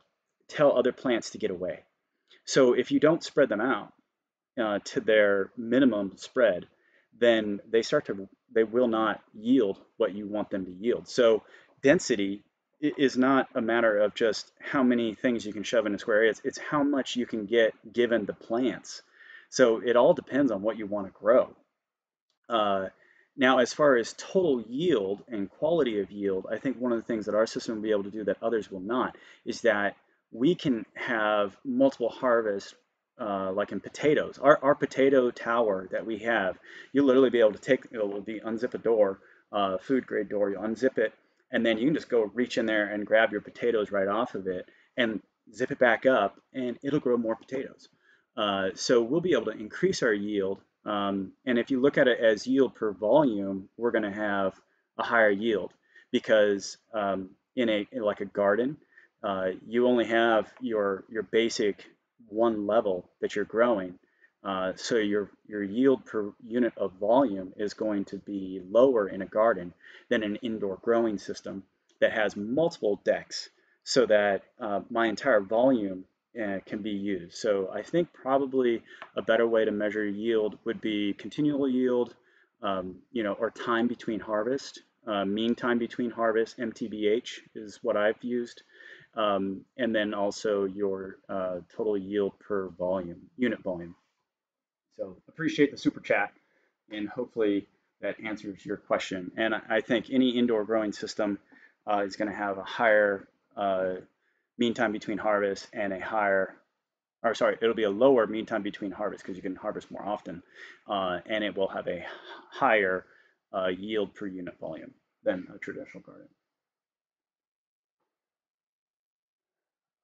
tell other plants to get away. So if you don't spread them out uh, to their minimum spread, then they start to, they will not yield what you want them to yield. So density is not a matter of just how many things you can shove in a square area. It's, it's how much you can get given the plants. So it all depends on what you want to grow. Uh, now, as far as total yield and quality of yield, I think one of the things that our system will be able to do that others will not is that we can have multiple harvests uh, like in potatoes. Our, our potato tower that we have, you'll literally be able to take, it will be unzip a door, uh, food grade door, you unzip it, and then you can just go reach in there and grab your potatoes right off of it and zip it back up and it'll grow more potatoes. Uh, so we'll be able to increase our yield. Um, and if you look at it as yield per volume, we're going to have a higher yield because um, in a in like a garden, uh, you only have your your basic one level that you're growing. Uh, so your, your yield per unit of volume is going to be lower in a garden than an indoor growing system that has multiple decks so that uh, my entire volume uh, can be used. So I think probably a better way to measure yield would be continual yield, um, you know, or time between harvest. Uh, mean time between harvest, MTBH, is what I've used. Um, and then also your uh, total yield per volume, unit volume. So appreciate the super chat and hopefully that answers your question. And I think any indoor growing system uh, is going to have a higher uh, mean time between harvest and a higher, or sorry, it'll be a lower mean time between harvest because you can harvest more often, uh, and it will have a higher uh, yield per unit volume than a traditional garden.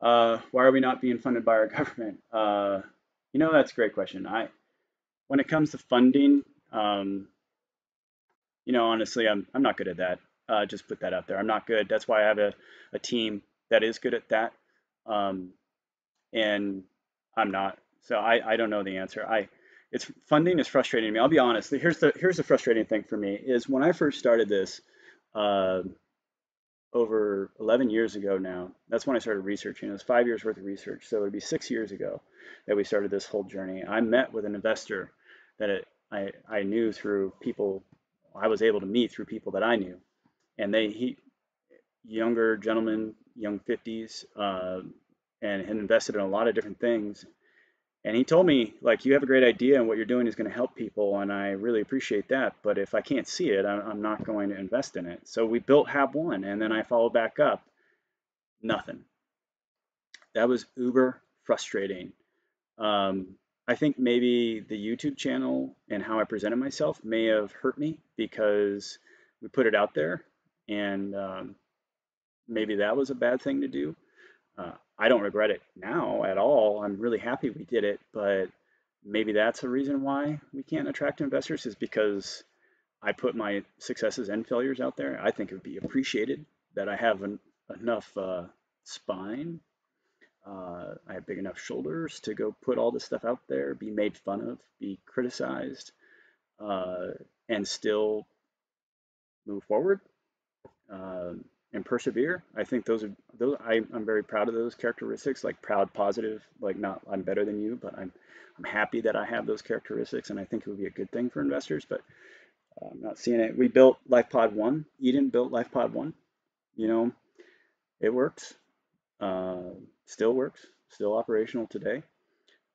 Uh, why are we not being funded by our [laughs] government? Uh, you know, that's a great question. I, when it comes to funding, um, you know, honestly, I'm I'm not good at that. Uh, just put that out there. I'm not good. That's why I have a, a team that is good at that. Um, and I'm not. So I, I don't know the answer. I it's funding is frustrating me. I'll be honest. Here's the here's the frustrating thing for me is when I first started this uh, over 11 years ago now. That's when I started researching. It was five years worth of research. So it would be six years ago that we started this whole journey. I met with an investor that it, I I knew through people I was able to meet through people that I knew, and they he younger gentleman, young 50s, uh, and had invested in a lot of different things. And he told me, like, you have a great idea and what you're doing is going to help people, and I really appreciate that. But if I can't see it, I'm not going to invest in it. So we built Hab One, and then I followed back up. Nothing. That was uber frustrating. Um, I think maybe the YouTube channel and how I presented myself may have hurt me because we put it out there, and um, maybe that was a bad thing to do. Uh, I don't regret it now at all. I'm really happy we did it, but maybe that's a reason why we can't attract investors is because I put my successes and failures out there. I think it would be appreciated that I have an, enough uh, spine. Uh, I have big enough shoulders to go put all this stuff out there, be made fun of, be criticized, uh, and still move forward. Um, and persevere. I think those are those. I, am very proud of those characteristics, like proud, positive, like not I'm better than you, but I'm I'm happy that I have those characteristics, and I think it would be a good thing for investors. But uh, I'm not seeing it. We built LifePod One. Eden built LifePod One. You know, it works. Uh, still works. Still operational today.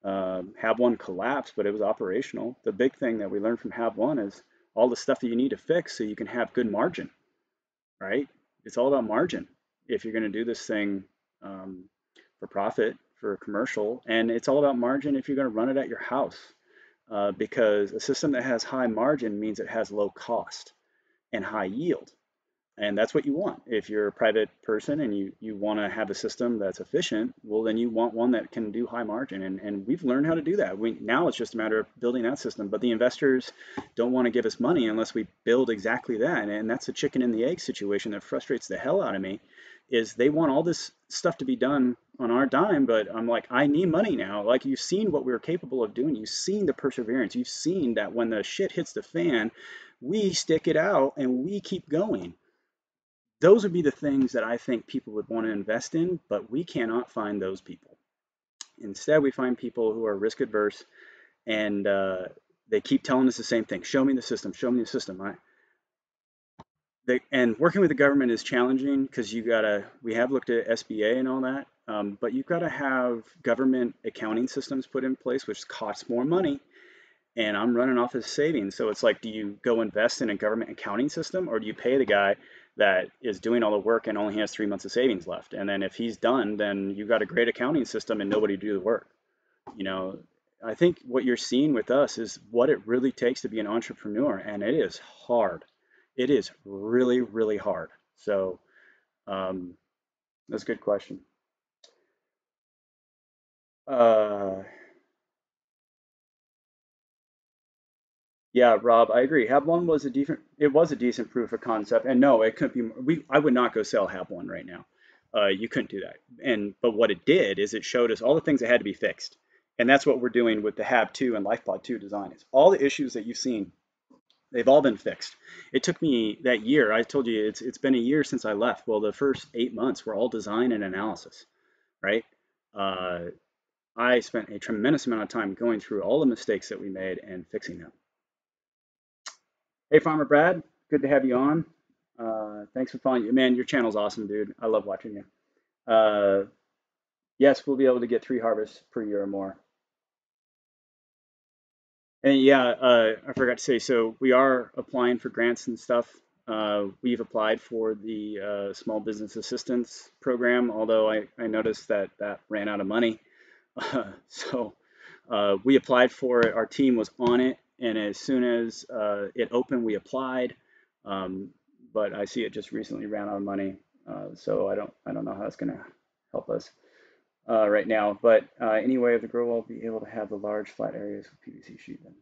Um, Hab One collapsed, but it was operational. The big thing that we learned from Hab One is all the stuff that you need to fix so you can have good margin, right? It's all about margin. If you're going to do this thing um, for profit for commercial and it's all about margin if you're going to run it at your house uh, because a system that has high margin means it has low cost and high yield and that's what you want. If you're a private person and you you want to have a system that's efficient well then you want one that can do high margin. And, and we've learned how to do that. We now it's just a matter of building that system. But the investors don't want to give us money unless we build exactly that. And, and that's a chicken and the egg situation that frustrates the hell out of me is they want all this stuff to be done on our dime but i'm like i need money now. Like you've seen what we are capable of doing. You've seen the perseverance. You've seen that when the shit hits the fan we stick it out and we keep going those would be the things that I think people would want to invest in, but we cannot find those people. Instead, we find people who are risk adverse and uh, they keep telling us the same thing show me the system, show me the system. I, they, and working with the government is challenging because you gotta, we have looked at SBA and all that, um, but you've got to have government accounting systems put in place, which costs more money. And I'm running off of savings. So it's like, do you go invest in a government accounting system or do you pay the guy that is doing all the work and only has three months of savings left. And then if he's done, then you've got a great accounting system and nobody to do the work. You know, I think what you're seeing with us is what it really takes to be an entrepreneur, and it is hard. It is really, really hard. So um, that's a good question. Uh, Yeah, Rob, I agree. Hab one was a decent. It was a decent proof of concept, and no, it couldn't be. We I would not go sell Hab one right now. Uh, you couldn't do that. And but what it did is it showed us all the things that had to be fixed, and that's what we're doing with the Hab two and LifePod two design. It's all the issues that you've seen. They've all been fixed. It took me that year. I told you it's it's been a year since I left. Well, the first eight months were all design and analysis, right? Uh, I spent a tremendous amount of time going through all the mistakes that we made and fixing them. Hey, Farmer Brad, good to have you on. Uh, thanks for following you. Man, your channel's awesome, dude. I love watching you. Uh, yes, we'll be able to get three harvests per year or more. And yeah, uh, I forgot to say, so we are applying for grants and stuff. uh, we've applied for the uh, small business assistance program, although I, I noticed that that ran out of money. [laughs] So uh, we applied for it. Our team was on it, and as soon as uh, it opened, we applied. Um, but I see it just recently ran out of money, uh, so I don't I don't know how it's going to help us right now. But anyway, the grow will be able to have the large flat areas with PVC sheet then.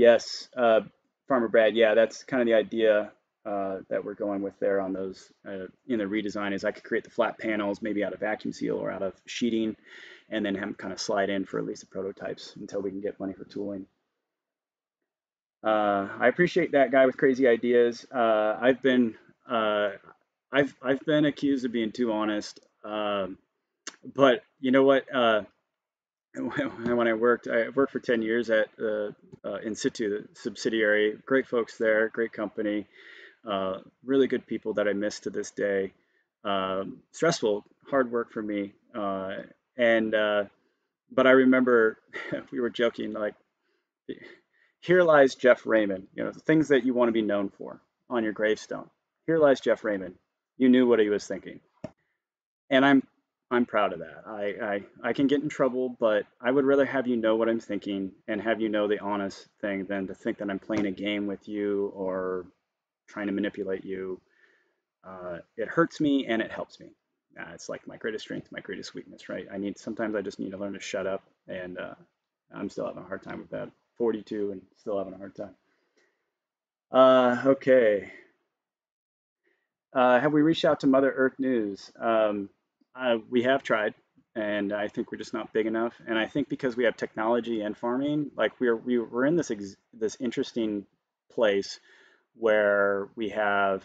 Yes, uh, Farmer Brad. Yeah, that's kind of the idea uh, that we're going with there on those uh, in the redesign. Is I could create the flat panels maybe out of vacuum seal or out of sheeting, and then have them kind of slide in for at least the prototypes until we can get money for tooling. Uh, I appreciate that guy with crazy ideas. Uh, I've been uh, I've I've been accused of being too honest, um, but you know what? [laughs] when I worked, I worked for 10 years at uh, uh, In Situ, the subsidiary. Great folks there, great company, uh, really good people that I miss to this day. Um, stressful, hard work for me. Uh, and, uh, but I remember [laughs] we were joking, like, here lies Jeff Raymond, you know, the things that you want to be known for on your gravestone. Here lies Jeff Raymond. You knew what he was thinking. And I'm I'm proud of that. I, I, I can get in trouble, but I would rather have you know what I'm thinking and have you know the honest thing than to think that I'm playing a game with you or trying to manipulate you. Uh, it hurts me and it helps me. Uh, it's like my greatest strength, my greatest weakness, right? I need sometimes I just need to learn to shut up, and uh, I'm still having a hard time with that. 42 and still having a hard time. Uh, okay. Uh, have we reached out to Mother Earth News? Um, uh, we have tried, and I think we're just not big enough. And I think because we have technology and farming, like we're we, we're in this this interesting place where we have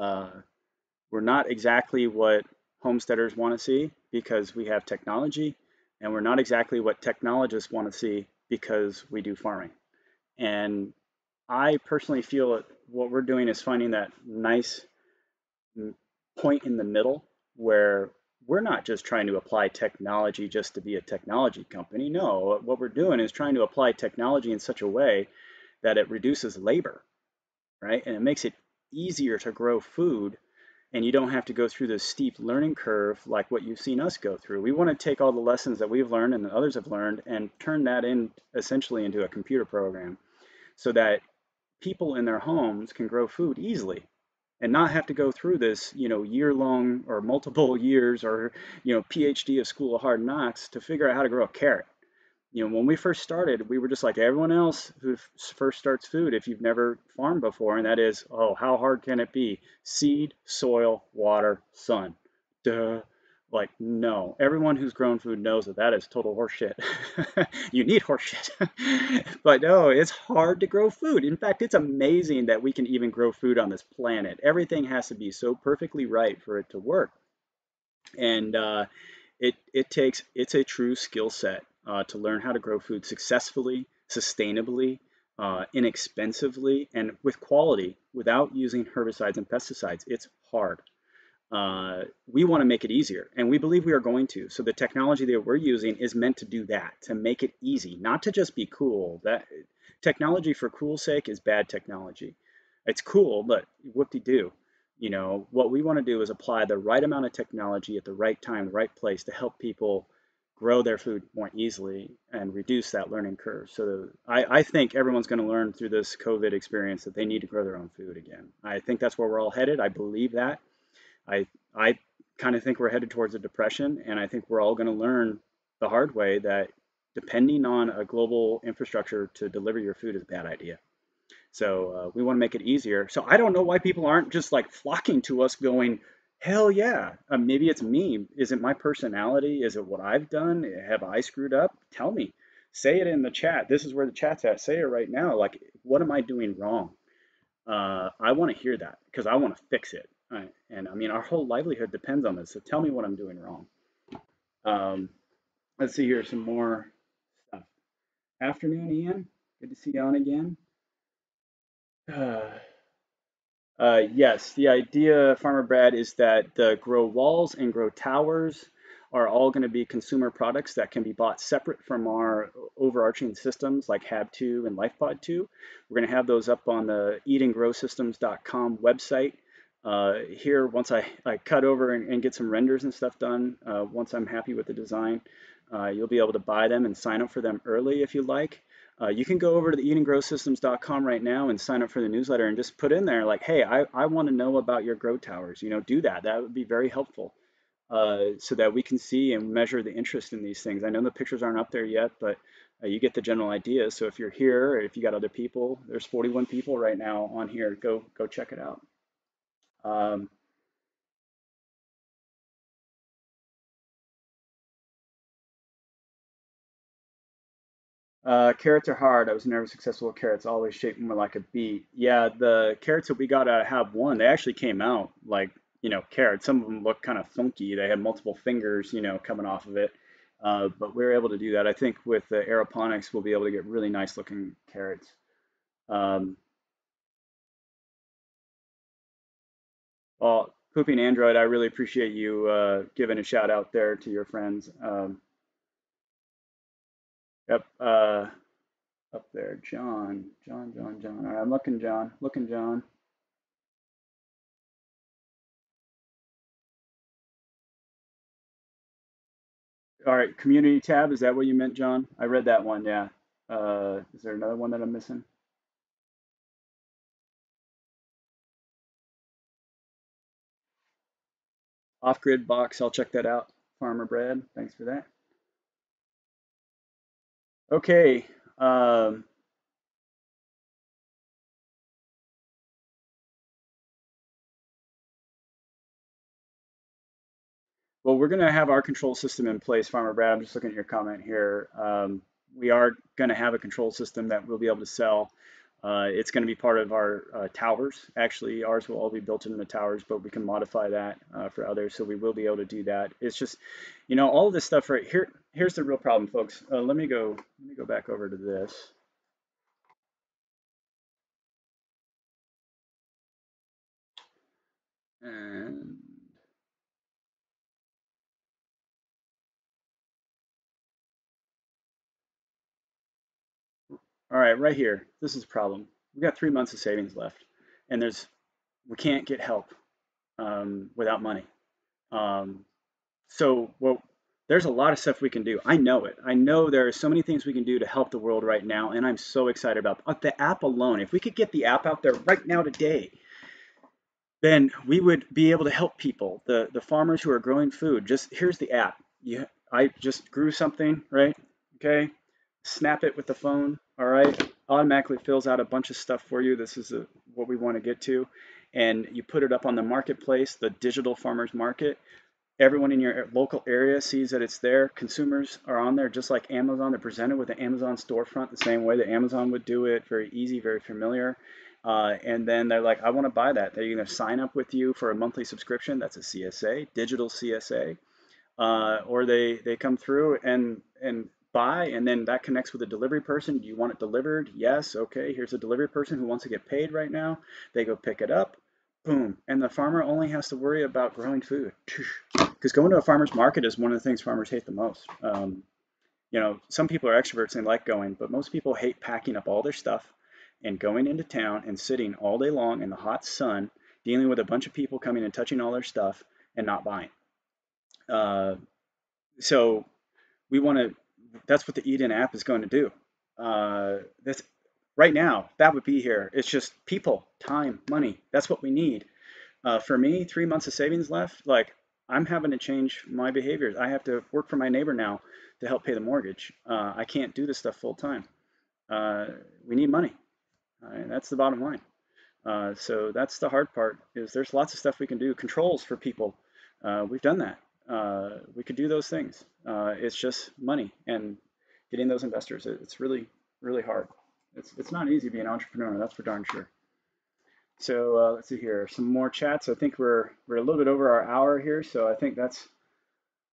uh, we're not exactly what homesteaders want to see because we have technology, and we're not exactly what technologists want to see because we do farming. And I personally feel that what we're doing is finding that nice point in the middle where we're not just trying to apply technology just to be a technology company. No, what we're doing is trying to apply technology in such a way that it reduces labor, right? And it makes it easier to grow food and you don't have to go through this steep learning curve like what you've seen us go through. We want to take all the lessons that we've learned and that others have learned and turn that in essentially into a computer program so that people in their homes can grow food easily and not have to go through this, you know, year long or multiple [laughs] years or, you know, PhD of School of Hard Knocks to figure out how to grow a carrot. You know, when we first started, we were just like everyone else who first starts food if you've never farmed before, and that is, oh, how hard can it be? Seed, soil, water, sun. Duh. Like, no. Everyone who's grown food knows that that is total horseshit. [laughs] you need horseshit. [laughs] but no, it's hard to grow food. In fact, it's amazing that we can even grow food on this planet. Everything has to be so perfectly right for it to work. And uh, it, it takes, it's a true skill set uh, to learn how to grow food successfully, sustainably, uh, inexpensively, and with quality without using herbicides and pesticides. It's hard. Uh, we want to make it easier and we believe we are going to. So the technology that we're using is meant to do that to make it easy not to just be cool. That technology for cool sake is bad technology. It's cool but whoop-de-doo. You know what we want to do is apply the right amount of technology at the right time the right place to help people grow their food more easily and reduce that learning curve so I, I think everyone's going to learn through this covid experience that they need to grow their own food again i think that's where we're all headed i believe that I I kind of think we're headed towards a depression, and I think we're all going to learn the hard way that depending on a global infrastructure to deliver your food is a bad idea. So uh, we want to make it easier. So I don't know why people aren't just like flocking to us, going, "Hell yeah!" Uh, maybe it's me. Is it my personality? Is it what I've done? Have I screwed up? Tell me. Say it in the chat. This is where the chat's at. Say it right now. Like, what am I doing wrong? Uh, I want to hear that because I want to fix it. Right. And I mean, our whole livelihood depends on this. So tell me what I'm doing wrong. Um, let's see here, some more stuff. Afternoon, Ian. Good to see you on again. Uh, uh, yes, the idea, Farmer Brad, is that the grow walls and grow towers are all going to be consumer products that can be bought separate from our overarching systems like HAB2 and LifePod 2. We're going to have those up on the edengrowsystems.com website. Uh, here, once I, I cut over and, and, get some renders and stuff done, uh, once I'm happy with the design, uh, you'll be able to buy them and sign up for them early if you like. Uh, you can go over to the edengrowsystems.com right now and sign up for the newsletter and just put in there like, hey, I, I want to know about your grow towers. You know, do that. That would be very helpful uh, so that we can see and measure the interest in these things. I know the pictures aren't up there yet, but uh, you get the general idea. So if you're here, if you got other people, there's 41 people right now on here. Go go check it out. Um, Uh, carrots are hard. I was never successful with carrots. Always shaped more like a beet. Yeah, the carrots that we got out of Hab One, they actually came out like you know carrots. Some of them look kind of funky. They had multiple fingers, you know, coming off of it. Uh, but we were able to do that. I think with the aeroponics, we'll be able to get really nice looking carrots. Um, well, pooping Android, I really appreciate you uh, giving a shout out there to your friends. Um, Yep, uh, up there, John, John, John, John. All right, I'm looking, John, looking, John. All right, community tab, is that what you meant, John? I read that one, yeah. Uh, is there another one that I'm missing? Off-grid box, I'll check that out. Farmer Brad, thanks for that. Okay. Um, well, we're going to have our control system in place, Farmer Brad. I'm just looking at your comment here. Um, we are going to have a control system that we'll be able to sell. Uh, it's going to be part of our uh, towers. Actually, ours will all be built into the towers, but we can modify that uh, for others, so we will be able to do that. It's just, you know, all this stuff right here. Here's the real problem, folks. Uh, let me go. Let me go back over to this. And All right, right here, this is a problem. We've got three months of savings left, and there's we can't get help um, without money. Um, so, well, there's a lot of stuff we can do. I know it. I know there are so many things we can do to help the world right now, and I'm so excited about uh, the app alone. If we could get the app out there right now today, then we would be able to help people, the the farmers who are growing food. Just here's the app. You, I just grew something, right? Okay, snap it with the phone, all right, automatically fills out a bunch of stuff for you. This is a, what we want to get to. And you put it up on the marketplace, the digital farmers market. Everyone in your local area sees that it's there. Consumers are on there just like Amazon. They're presented with the Amazon storefront the same way that Amazon would do it. Very easy, very familiar. Uh, and then they're like, I want to buy that. They're going to sign up with you for a monthly subscription. That's a CSA, digital CSA. Uh, or they, they come through and, and buy and then that connects with a delivery person. Do you want it delivered? Yes. Okay. Here's a delivery person who wants to get paid right now. They go pick it up. Boom. And the farmer only has to worry about growing food. Because going to a farmer's market is one of the things farmers hate the most. Um, you know, some people are extroverts and like going, but most people hate packing up all their stuff and going into town and sitting all day long in the hot sun, dealing with a bunch of people coming and touching all their stuff and not buying. Uh, so we want to that's what the Eden app is going to do. Uh, that's right now. That would be here. It's just people, time, money. That's what we need. Uh, for me, three months of savings left. Like I'm having to change my behaviors. I have to work for my neighbor now to help pay the mortgage. Uh, I can't do this stuff full time. Uh, we need money. that's the bottom line. Uh, so that's the hard part. Is there's lots of stuff we can do. Controls for people. Uh, we've done that uh, we could do those things. Uh, it's just money and getting those investors. It's really, really hard. It's, it's not easy being an entrepreneur, that's for darn sure. So uh, let's see here, some more chats. I think we're we're a little bit over our hour here, so I think that's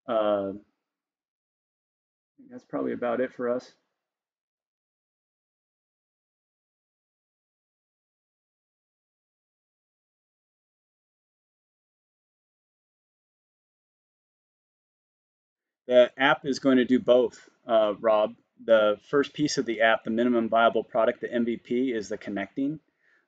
uh, that's probably about it for us. The app is going to do both, uh, Rob. The first piece of the app, the minimum viable product, the MVP, is the connecting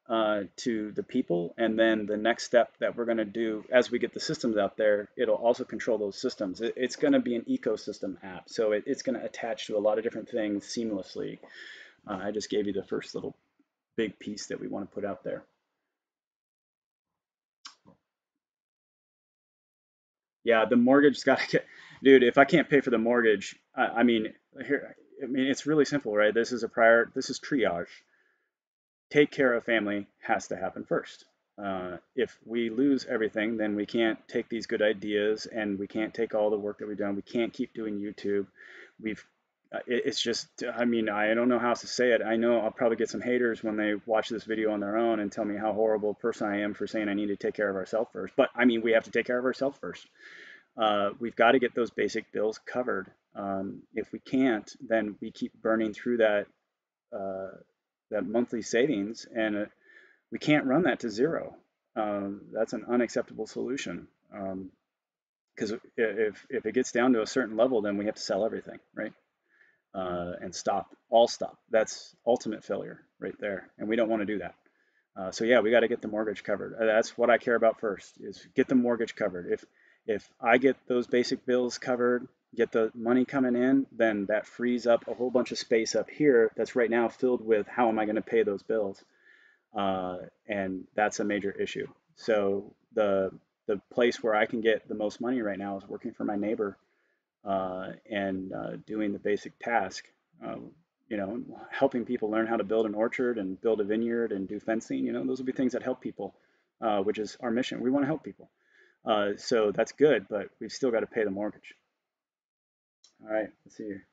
uh, to the people. And then the next step that we're going to do as we get the systems out there, it'll also control those systems. It, it's going to be an ecosystem app. So it, it's going to attach to a lot of different things seamlessly. Uh, I just gave you the first little big piece that we want to put out there. Yeah, the mortgage's [laughs] got to get, dude. If I can't pay for the mortgage, I, I mean, here, I mean, it's really simple, right? This is a prior, this is triage take care of family has to happen first. Uh, if we lose everything, then we can't take these good ideas and we can't take all the work that we've done. We can't keep doing YouTube. We've uh, it's just I mean I don't know how else to say it. I know I'll probably get some haters when they watch this video on their own and tell me how horrible person I am for saying I need to take care of ourselves first. But I mean we have to take care of ourselves first. Uh, we've got to get those basic bills covered. Um, if we can't, then we keep burning through that uh, that monthly savings, and uh, we can't run that to zero. Um, that's an unacceptable solution. Because um, if if it gets down to a certain level, then we have to sell everything, right? Uh, and stop, all stop. That's ultimate failure right there, and we don't want to do that. Uh, so yeah, we got to get the mortgage covered. Uh, that's what I care about first: is get the mortgage covered. If if I get those basic bills covered, get the money coming in, then that frees up a whole bunch of space up here that's right now filled with how am I going to pay those bills? Uh, and that's a major issue. So the the place where I can get the most money right now is working for my neighbor uh, and uh, doing the basic task. You know, helping people learn how to build an orchard and build a vineyard and do fencing. You know, those will be things that help people, uh, which is our mission. We want to help people. Uh, so that's good, but we've still got to pay the mortgage. All right, let's see here.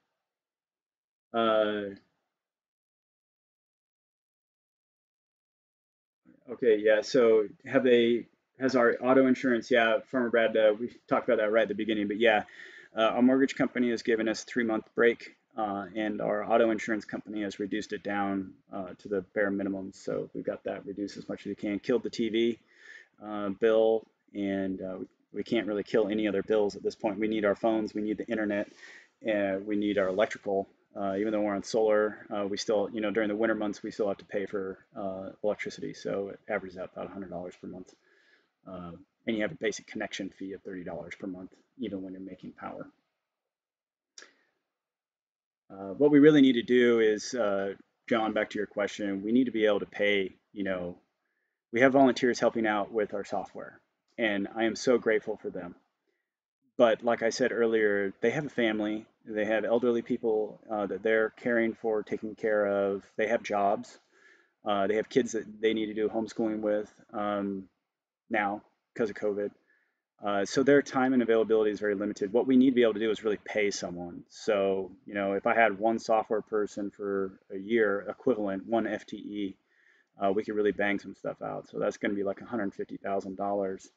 Uh, okay, yeah. So have they has our auto insurance? Yeah, Farmer Brad, uh, we talked about that right at the beginning, but yeah, uh, our mortgage company has given us three month break, uh, and our auto insurance company has reduced it down uh, to the bare minimum. So we've got that reduced as much as we can. Killed the TV bill, and uh, we can't really kill any other bills at this point. We need our phones, we need the internet, and we need our electrical. Uh, even though we're on solar, uh, we still, you know, during the winter months, we still have to pay for uh, electricity. So it averages out about $100 per month. Uh, and you have a basic connection fee of $30 per month, even when you're making power. Uh, what we really need to do is, John, back to your question, we need to be able to pay, you know, we have volunteers helping out with our software and I am so grateful for them. But like I said earlier, they have a family. They have elderly people uh, that they're caring for, taking care of. They have jobs. Uh, they have kids that they need to do homeschooling with um, now because of COVID. Uh, so their time and availability is very limited. What we need to be able to do is really pay someone. So, you know, if I had one software person for a year equivalent, one FTE, uh, we could really bang some stuff out. So that's going to be like $150,000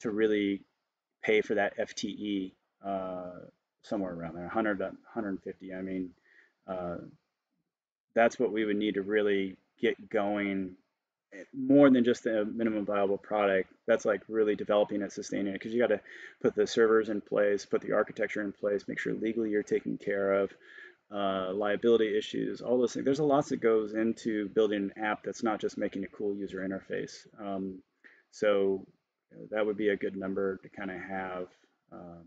to really pay for that FTE uh, somewhere around there, 100 150. I mean, uh, that's what we would need to really get going more than just a minimum viable product. That's like really developing it, sustaining it, because you got to put the servers in place, put the architecture in place, make sure legally you're taken care of, uh, liability issues, all those things. There's a lot that goes into building an app that's not just making a cool user interface. Um, so that would be a good number to kind of have. Um,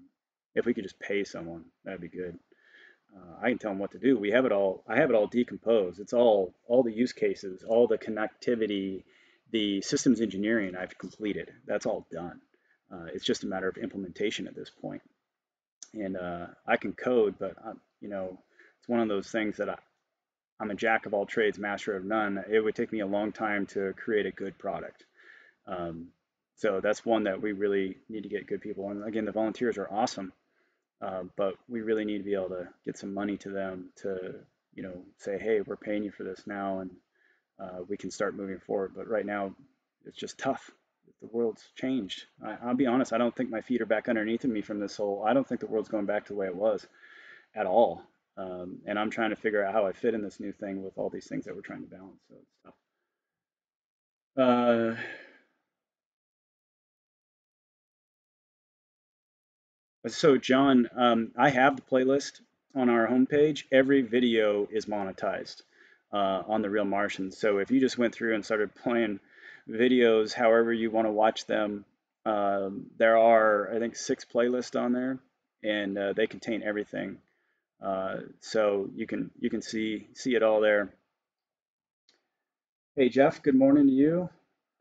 if we could just pay someone, that'd be good. Uh, I can tell them what to do. We have it all. I have it all decomposed. It's all all the use cases, all the connectivity, the systems engineering I've completed. That's all done. Uh, it's just a matter of implementation at this point. And uh, I can code, but I'm, you know, it's one of those things that I, I'm a jack of all trades, master of none. It would take me a long time to create a good product. Um, so that's one that we really need to get good people. And again, the volunteers are awesome, uh, but we really need to be able to get some money to them to, you know, say, hey, we're paying you for this now, and uh, we can start moving forward. But right now, it's just tough. The world's changed. I, will be honest. I don't think my feet are back underneath of me from this whole. I don't think the world's going back to the way it was, at all. Um, and I'm trying to figure out how I fit in this new thing with all these things that we're trying to balance. So it's tough. Uh, So John, um, I have the playlist on our homepage. Every video is monetized uh, on the Real Martian. So if you just went through and started [laughs] playing videos, however you want to watch them, um, there are I think six playlists on there, and uh, they contain everything. Uh, so you can you can see see it all there. Hey Jeff, good morning to you.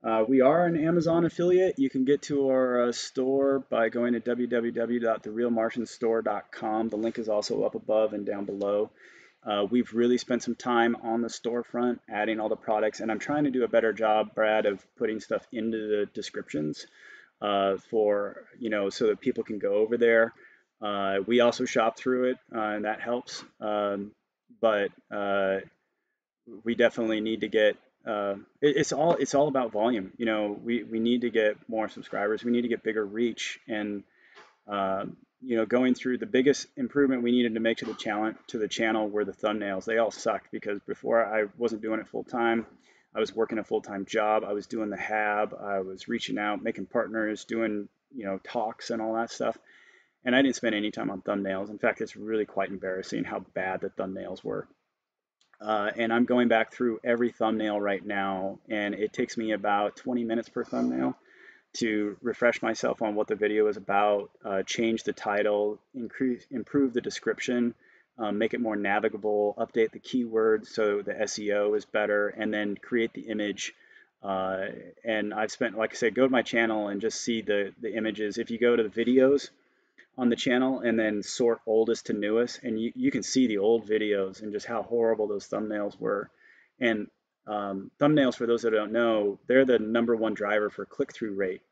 Uh, we are an Amazon affiliate. You can get to our uh, store by going to www.therealmartianstore.com. The link is also up above and down below. Uh, we've really spent some time on the storefront, adding all the products, and I'm trying to do a better job, Brad, of putting stuff into the descriptions uh, for, you know, so that people can go over there. Uh, we also shop through it, uh, and that helps. Um, but we definitely need to get. Uh, it, it's all it's all about volume. You know, we we need to get more subscribers. We need to get bigger reach, and um, you know, going through the biggest improvement we needed to make to the channel to the channel were the thumbnails. They all sucked because before I wasn't doing it full time. I was working a full time job. I was doing the hab. I was reaching out, making partners, doing you know talks and all that stuff and I didn't spend any time on thumbnails. In fact, it's really quite embarrassing how bad the thumbnails were. Uh, and I'm going back through every thumbnail right now, and it takes me about 20 minutes per thumbnail to refresh myself on what the video is about, uh, change the title, increase, improve the description, um, make it more navigable, update the keywords so the SEO is better, and then create the image. Uh, and I've spent, like I said, go to my channel and just see the, the images. If you go to the videos, on the channel and then sort oldest to newest. And you, you can see the old videos and just how horrible those thumbnails were. And um, thumbnails for those that don't know they're the number one driver for click-through rate.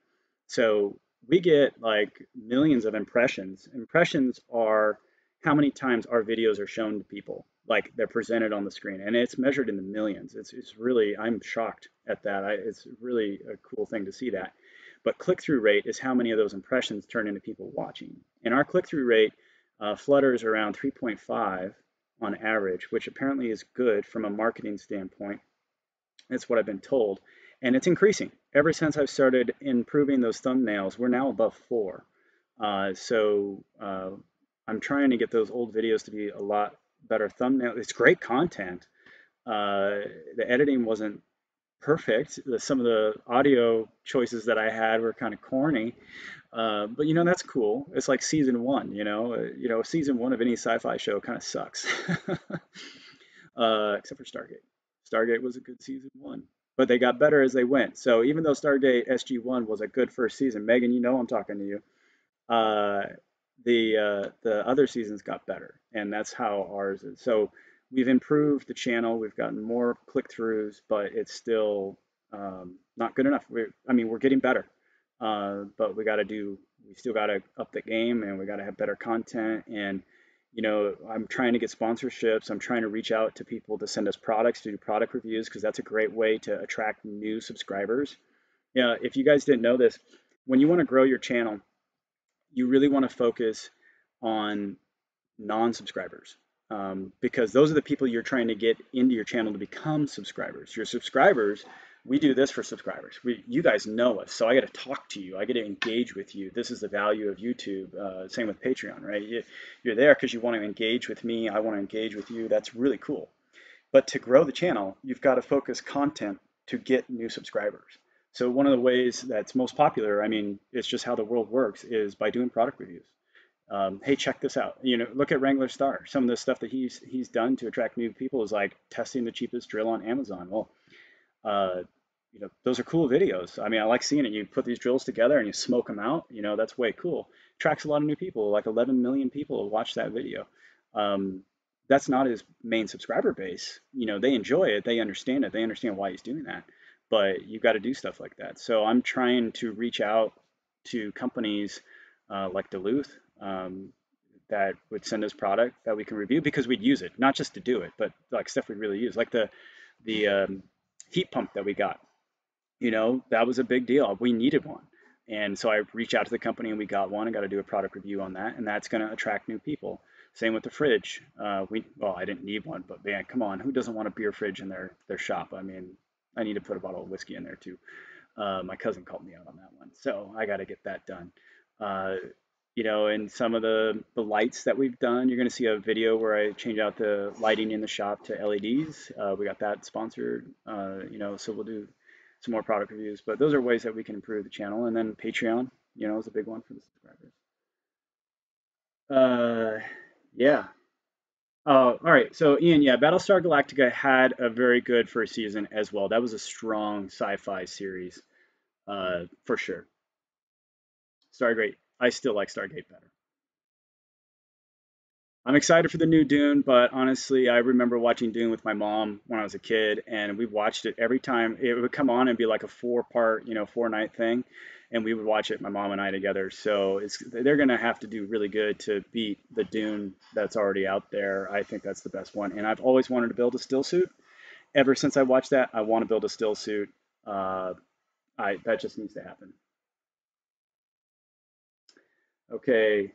So we get like millions of impressions. Impressions are how many times our videos are shown to people like they're presented on the screen. And it's measured in the millions. It's, it's really i'm shocked at that. I, it's really a cool thing to see that but click-through rate is how many of those impressions turn into people watching. And our click-through rate uh, flutters around 3.5 on average, which apparently is good from a marketing standpoint. That's what I've been told. And it's increasing. Ever since I've started improving those thumbnails, we're now above four. Uh, so uh, I'm trying to get those old videos to be a lot better thumbnail. It's great content. Uh, the editing wasn't perfect. Some of the audio choices that I had were kind of corny, uh, but you know that's cool. It's like season one. You know, uh, you know, season one of any sci-fi show kind of sucks, [laughs] uh, except for Stargate. Stargate was a good season one, but they got better as they went. So even though Stargate SG One was a good first season, Megan, you know I'm talking to you. Uh, the uh, the other seasons got better, and that's how ours is. So we've improved the channel. We've gotten more click-throughs, but it's still um, not good enough. We're, I mean, we're getting better, uh, but we got to do. We still got to up the game, and we got to have better content. And you know, I'm trying to get sponsorships. I'm trying to reach out to people to send us products to do product reviews because that's a great way to attract new subscribers. Yeah, if you guys didn't know this, when you want to grow your channel, you really want to focus on non-subscribers um, because those are the people you're trying to get into your channel to become subscribers. Your subscribers, we do this for subscribers. We, you guys know us, so I got to talk to you. I get to engage with you. This is the value of YouTube. Uh, same with Patreon, right? You, you're there because you want to engage with me. I want to engage with you. That's really cool. But to grow the channel, you've got to focus content to get new subscribers. So one of the ways that's most popular, I mean, it's just how the world works, is by doing product reviews um, hey, check this out. You know, look at Wranglerstar. Some of the stuff that he's he's done to attract new people is like testing the cheapest drill on Amazon. Well, uh, you know, those are cool videos. I mean, I like seeing it. You put these drills together and you smoke them out. You know, that's way cool. Attracts a lot of new people. Like 11 million people watch that video. Um, that's not his main subscriber base. You know, they enjoy it. They understand it. They understand why he's doing that. But you've got to do stuff like that. So I'm trying to reach out to companies uh, like Duluth um, that would send us product that we can review because we'd use it, not just to do it, but like stuff we'd really use, like the the um, heat pump that we got. You know, that was a big deal. We needed one. And so I reached out to the company and we got one and got to do a product review on that. And that's going to attract new people. Same with the fridge. Uh, we well, I didn't need one, but man, come on, who doesn't want a beer fridge in their their shop? I mean, I need to put a bottle of whiskey in there too. Uh, my cousin called me out on that one, so I got to get that done. Uh, you know, and some of the, the lights that we've done. You're going to see a video where I change out the lighting in the shop to LEDs. Uh, we got that sponsored, uh, you know, so we'll do some more product reviews. But those are ways that we can improve the channel. And then Patreon, you know, is a big one for the subscribers. Uh, yeah. Uh, all right, so Ian, yeah, Battlestar Galactica had a very good first season as well. That was a strong sci-fi series, uh, for sure. Stargate I still like Stargate better. I'm excited for the new Dune, but honestly, I remember watching Dune with my mom when I was a kid, and we watched it every time it would come on and be like a four-part, you know, four-night thing, and we would watch it, my mom and I together. So it's they're gonna have to do really good to beat the Dune that's already out there. I think that's the best one, and I've always wanted to build a still suit. Ever since I watched that, I want to build a still suit. Uh, I that just needs to happen. Okay,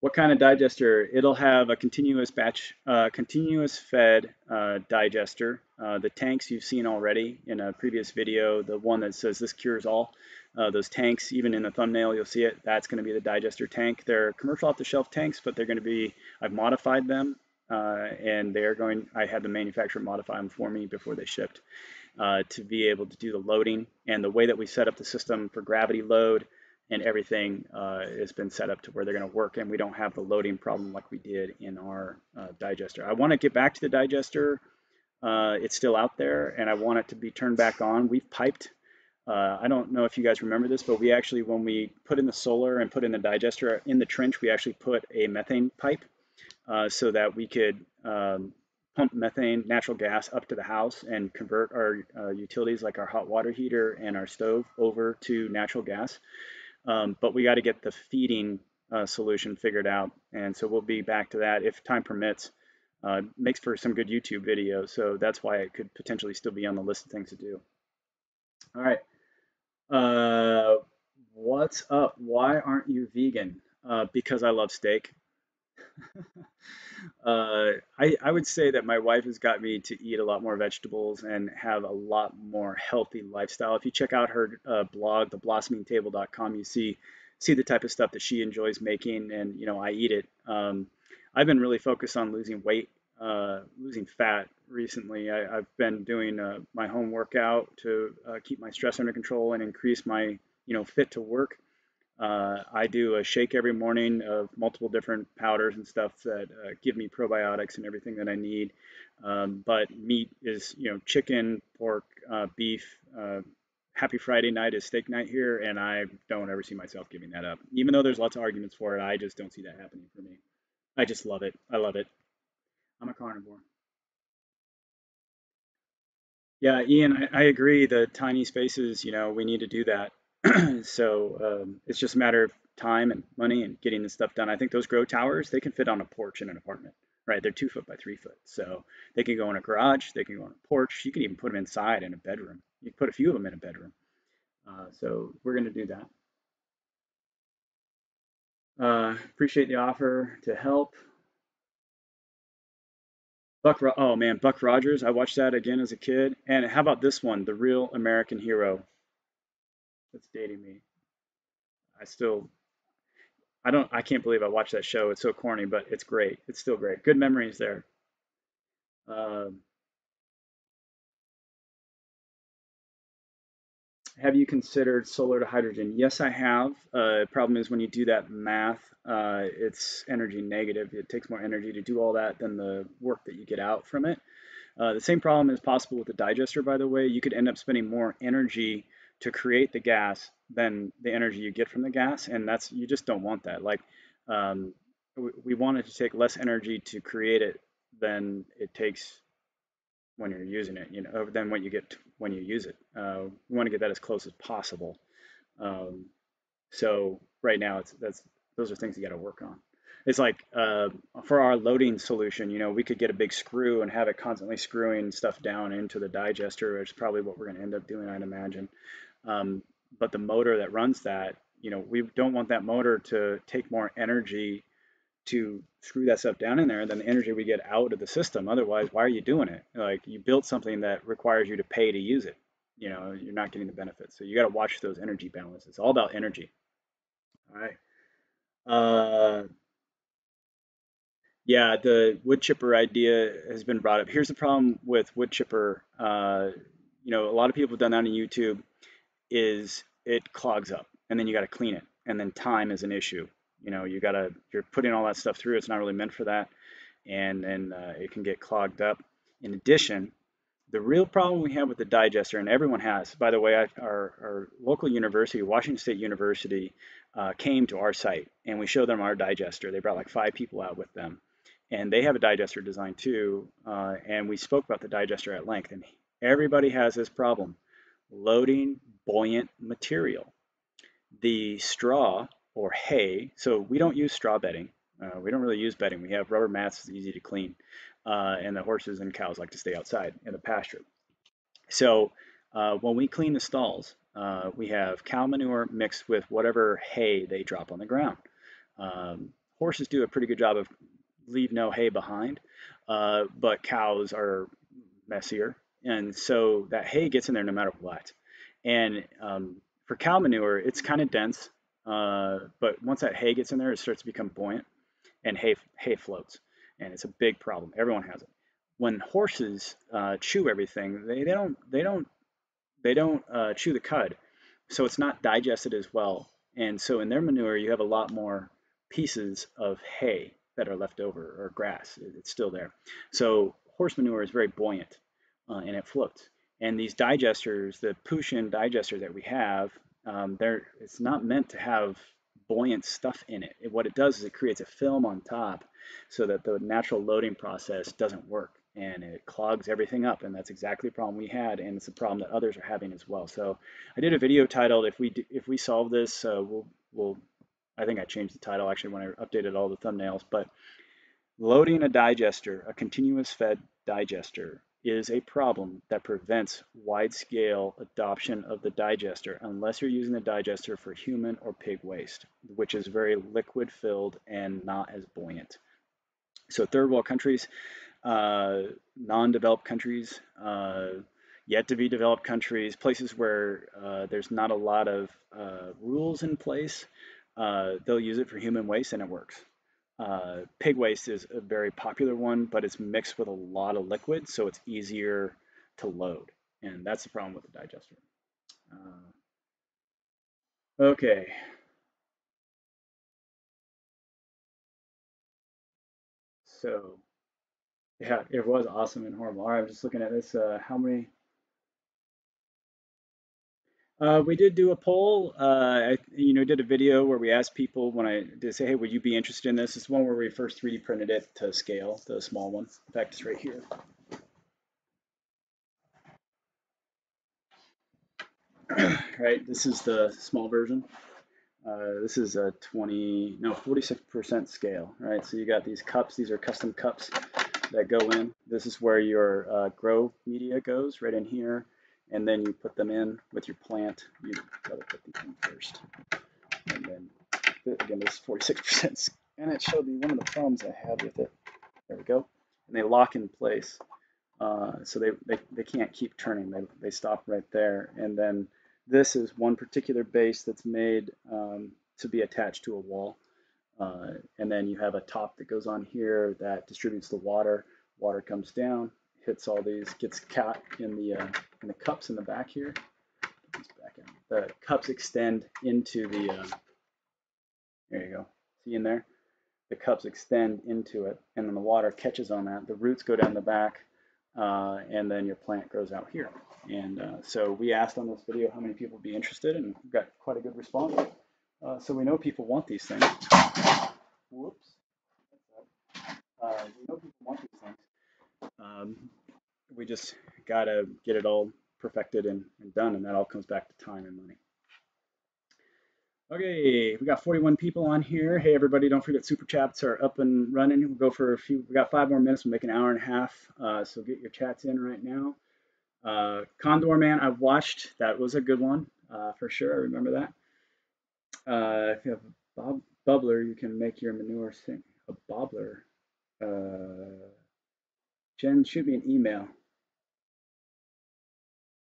what kind of digester? It'll have a continuous batch, uh, continuous fed uh, digester. Uh, the tanks you've seen already in a previous video, the one that says this cures all, uh, those tanks, even in the thumbnail, you'll see it. That's going to be the digester tank. They're commercial off-the-shelf tanks, but they're going to be, I've modified them, uh, and they're going, I had the manufacturer modify them for me before they shipped uh, to be able to do the loading. And the way that we set up the system for gravity load, and everything uh, has been set up to where they're going to work and we don't have the loading problem like we did in our uh, digester. I want to get back to the digester. Uh, it's still out there and I want it to be turned back on. We've piped. Uh, I don't know if you guys remember this, but we actually, when we put in the solar and put in the digester in the trench, we actually put a methane pipe uh, so that we could um, pump methane, natural gas up to the house and convert our uh, utilities like our hot water heater and our stove over to natural gas. Um, but we got to get the feeding uh, solution figured out. And so we'll be back to that if time permits. Uh, makes for some good YouTube videos. So that's why it could potentially still be on the list of things to do. All right. Uh, what's up? Why aren't you vegan? Uh, because I love steak. [laughs] uh, I, I would say that my wife has got me to eat a lot more vegetables and have a lot more healthy lifestyle. If you check out her uh, blog, theblossomingtable.com, you see see the type of stuff that she enjoys making, and you know I eat it. Um, I've been really focused on losing weight, uh, losing fat recently. I, have been doing uh, my home workout to uh, keep my stress under control and increase my you know fit to work. Uh, I do a shake every morning of multiple different powders and stuff that uh, give me probiotics and everything that I need. Um, but meat is, you know, chicken, pork, uh, beef. Uh, happy Friday night is steak night here, and I don't ever see myself giving that up. Even though there's lots of arguments for it, I just don't see that happening for me. I just love it. I love it. I'm a carnivore. Yeah, Ian, I, I agree. The tiny spaces, you know, we need to do that. [clears throat] so um, it's just a matter of time and money and getting this stuff done. I think those grow towers, they can fit on a porch in an apartment, right? They're two foot by three foot. So they can go in a garage, they can go on a porch. You can even put them inside in a bedroom. You can put a few of them in a bedroom. Uh, so we're going to do that. Uh, appreciate the offer to help. Buck, Ro oh man, Buck Rogers. I watched that again as a kid. And how about this one, The Real American Hero? That's dating me. I still, I don't, I can't believe I watched that show. It's so corny, but it's great. It's still great. Good memories there. Um, have you considered solar to hydrogen? Yes, I have. Uh, problem is when you do that math, uh, it's energy negative. It takes more energy to do all that than the work that you get out from it. Uh, the same problem is possible with the digester, by the way. You could end up spending more energy to create the gas than the energy you get from the gas, and that's you just don't want that. Like um, we, we want it to take less energy to create it than it takes when you're using it, you know, than what you get when you use it. Uh, we want to get that as close as possible. Um, so right now, it's that's those are things you got to work on. It's like uh, for our loading solution, you know, we could get a big screw and have it constantly screwing stuff down into the digester, which is probably what we're going to end up doing, I'd imagine. Um, but the motor that runs that, you know, we don't want that motor to take more energy to screw that stuff down in there than the energy we get out of the system. Otherwise, why are you doing it? Like you built something that requires you to pay to use it. You know, you're not getting the benefits. So you got to watch those energy balances. It's all about energy. All right. Uh, yeah, the wood chipper idea has been brought up. Here's the problem with wood chipper. Uh, you know, a lot of people have done that on YouTube. Is it clogs up, and then you got to clean it, and then time is an issue. You know, you gotta you're putting all that stuff through. It's not really meant for that, and then uh, it can get clogged up. In addition, the real problem we have with the digester, and everyone has, by the way, I, our, our, local university, Washington State University, uh, came to our site and we showed them our digester. They brought like five people out with them and they have a digester design too. Uh, and we spoke about the digester at length and everybody has this problem, loading buoyant material. The straw or hay, so we don't use straw bedding. Uh, we don't really use bedding. We have rubber mats, it's easy to clean uh, and the horses and cows like to stay outside in the pasture. So uh, when we clean the stalls, uh, we have cow manure mixed with whatever hay they drop on the ground. Um, horses do a pretty good job of leave no hay behind, uh, but cows are messier, and so that hay gets in there no matter what. And um, for cow manure, it's kind of dense, uh, but once that hay gets in there, it starts to become buoyant, and hay hay floats and it's a big problem. Everyone has it. When horses uh, chew everything, they, they don't they don't they don't uh, chew the cud, so it's not digested as well. And so in their manure, you have a lot more pieces of hay that are left over or grass. It's still there. So horse manure is very buoyant uh, and it floats. And these digesters, the Puxin digester that we have, um, it's not meant to have buoyant stuff in it. it. What it does is it creates a film on top so that the natural loading process doesn't work and it clogs everything up and that's exactly the problem we had and it's a problem that others are having as well so i did a video titled if we if we solve this uh, we'll we'll i think i changed the title actually when i updated all the thumbnails but loading a digester a continuous fed digester is a problem that prevents wide-scale adoption of the digester unless you're using the digester for human or pig waste which is very liquid filled and not as buoyant so third world countries, uh, non-developed countries, uh, yet to be developed countries, places where uh, there's not a lot of uh, rules in place, uh, they'll use it for human waste and it works. Uh, pig waste is a very popular one, but it's mixed with a lot of liquid, so it's easier to load. And that's the problem with the digester. okay, So yeah, it was awesome and horrible. All right, I'm just looking at this. Uh, how many? Uh, we did do a poll. Uh, I, you know, did a video where we asked people when I did say, hey, would you be interested in this? It's one where we first 3D printed it to scale, the small one. In fact, it's right here. [clears throat] right, this is the small version. Uh, this is a 20, no, 46% scale, right? So you got these cups, these are custom cups that go in. This is where your uh, grow media goes, right in here. And then you put them in with your plant. You gotta put these in first. And then, again, this is 46%. And it showed me one of the problems I had with it. There we go. And they lock in place. Uh, so they, they, they can't keep turning. They, they stop right there. And then this is one particular base that's made um, to be attached to a wall. Uh, and then you have a top that goes on here that distributes the water. Water comes down, hits all these, gets caught in the uh, in the cups in the back here. The cups extend into the. Uh, there you go. See in there? The cups extend into it, and then the water catches on that. The roots go down the back, uh, and then your plant grows out here. And uh, so we asked on this video how many people would be interested, and got quite a good response. Uh, so we know people want these things. Whoops. Uh, we know people want these things. Um, we just got to get it all perfected and, and done, and that all comes back to time and money. Okay, we got 41 people on here. Hey, everybody, don't forget super chats are up and running. We'll go for a few, we got five more minutes. We'll make an hour and a half. Uh, so get your chats in right now. Uh, Condorman, I've watched. That was a good one uh, for sure. I remember that. Uh, if you have a bob bubbler, you can make your manure sink. A bobbler. Jen, shoot me an email.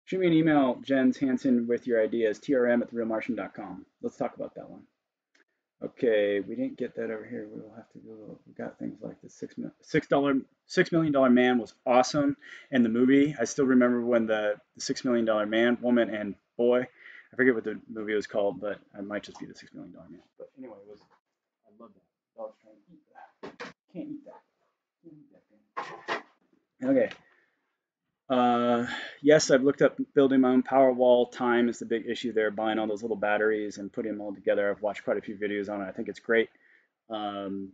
Shoot me an email, Jens Hansen, with your ideas, trm at therealmartian.com. Let's talk about that one. Okay, we didn't get that over here. We will have to go. We got things like the six six dollar six million dollar man was awesome, and the movie. I still remember when the, six million dollar man, woman, and boy. I forget what the movie was called, but it might just be the six million dollar man. But anyway, it was. I love that. Dog's trying to eat that. Can't eat that. Can't eat that. Okay. Uh, yes, I've looked up building my own power wall. Time is the big issue there, buying all those little batteries and putting them all together. I've watched quite a few videos on it. I think it's great. Um,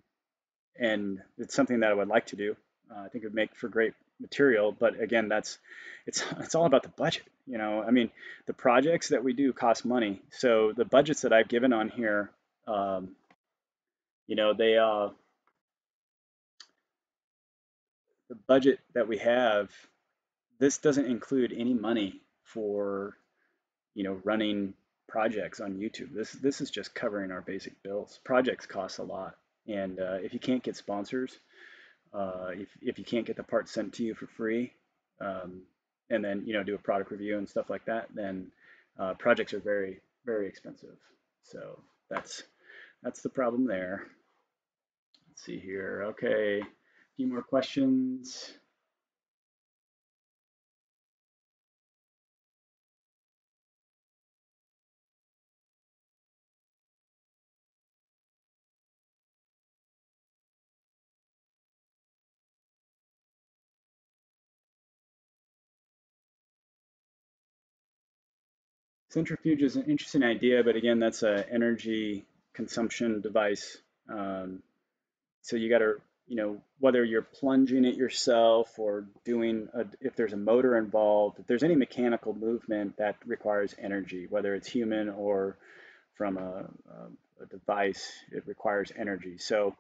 and it's something that I would like to do. Uh, I think it would make for great material, but again, that's it's it's all about the budget. You know, I mean, the projects that we do cost money. So the budgets that I've given on here, um, you know, they uh, the budget that we have this doesn't include any money for, you know, running projects on YouTube. This this is just covering our basic bills. Projects cost a lot, and uh, if you can't get sponsors, uh, if if you can't get the parts sent to you for free, um, and then you know do a product review and stuff like that, then uh, projects are very very expensive. So that's that's the problem there. Let's see here. Okay, few more questions. Centrifuge is an interesting idea, but again, that's an energy consumption device. Um, so you got to, you know, whether you're plunging it yourself or doing, a, if there's a motor involved, if there's any mechanical movement that requires energy, whether it's human or from a, a, device, it requires energy. So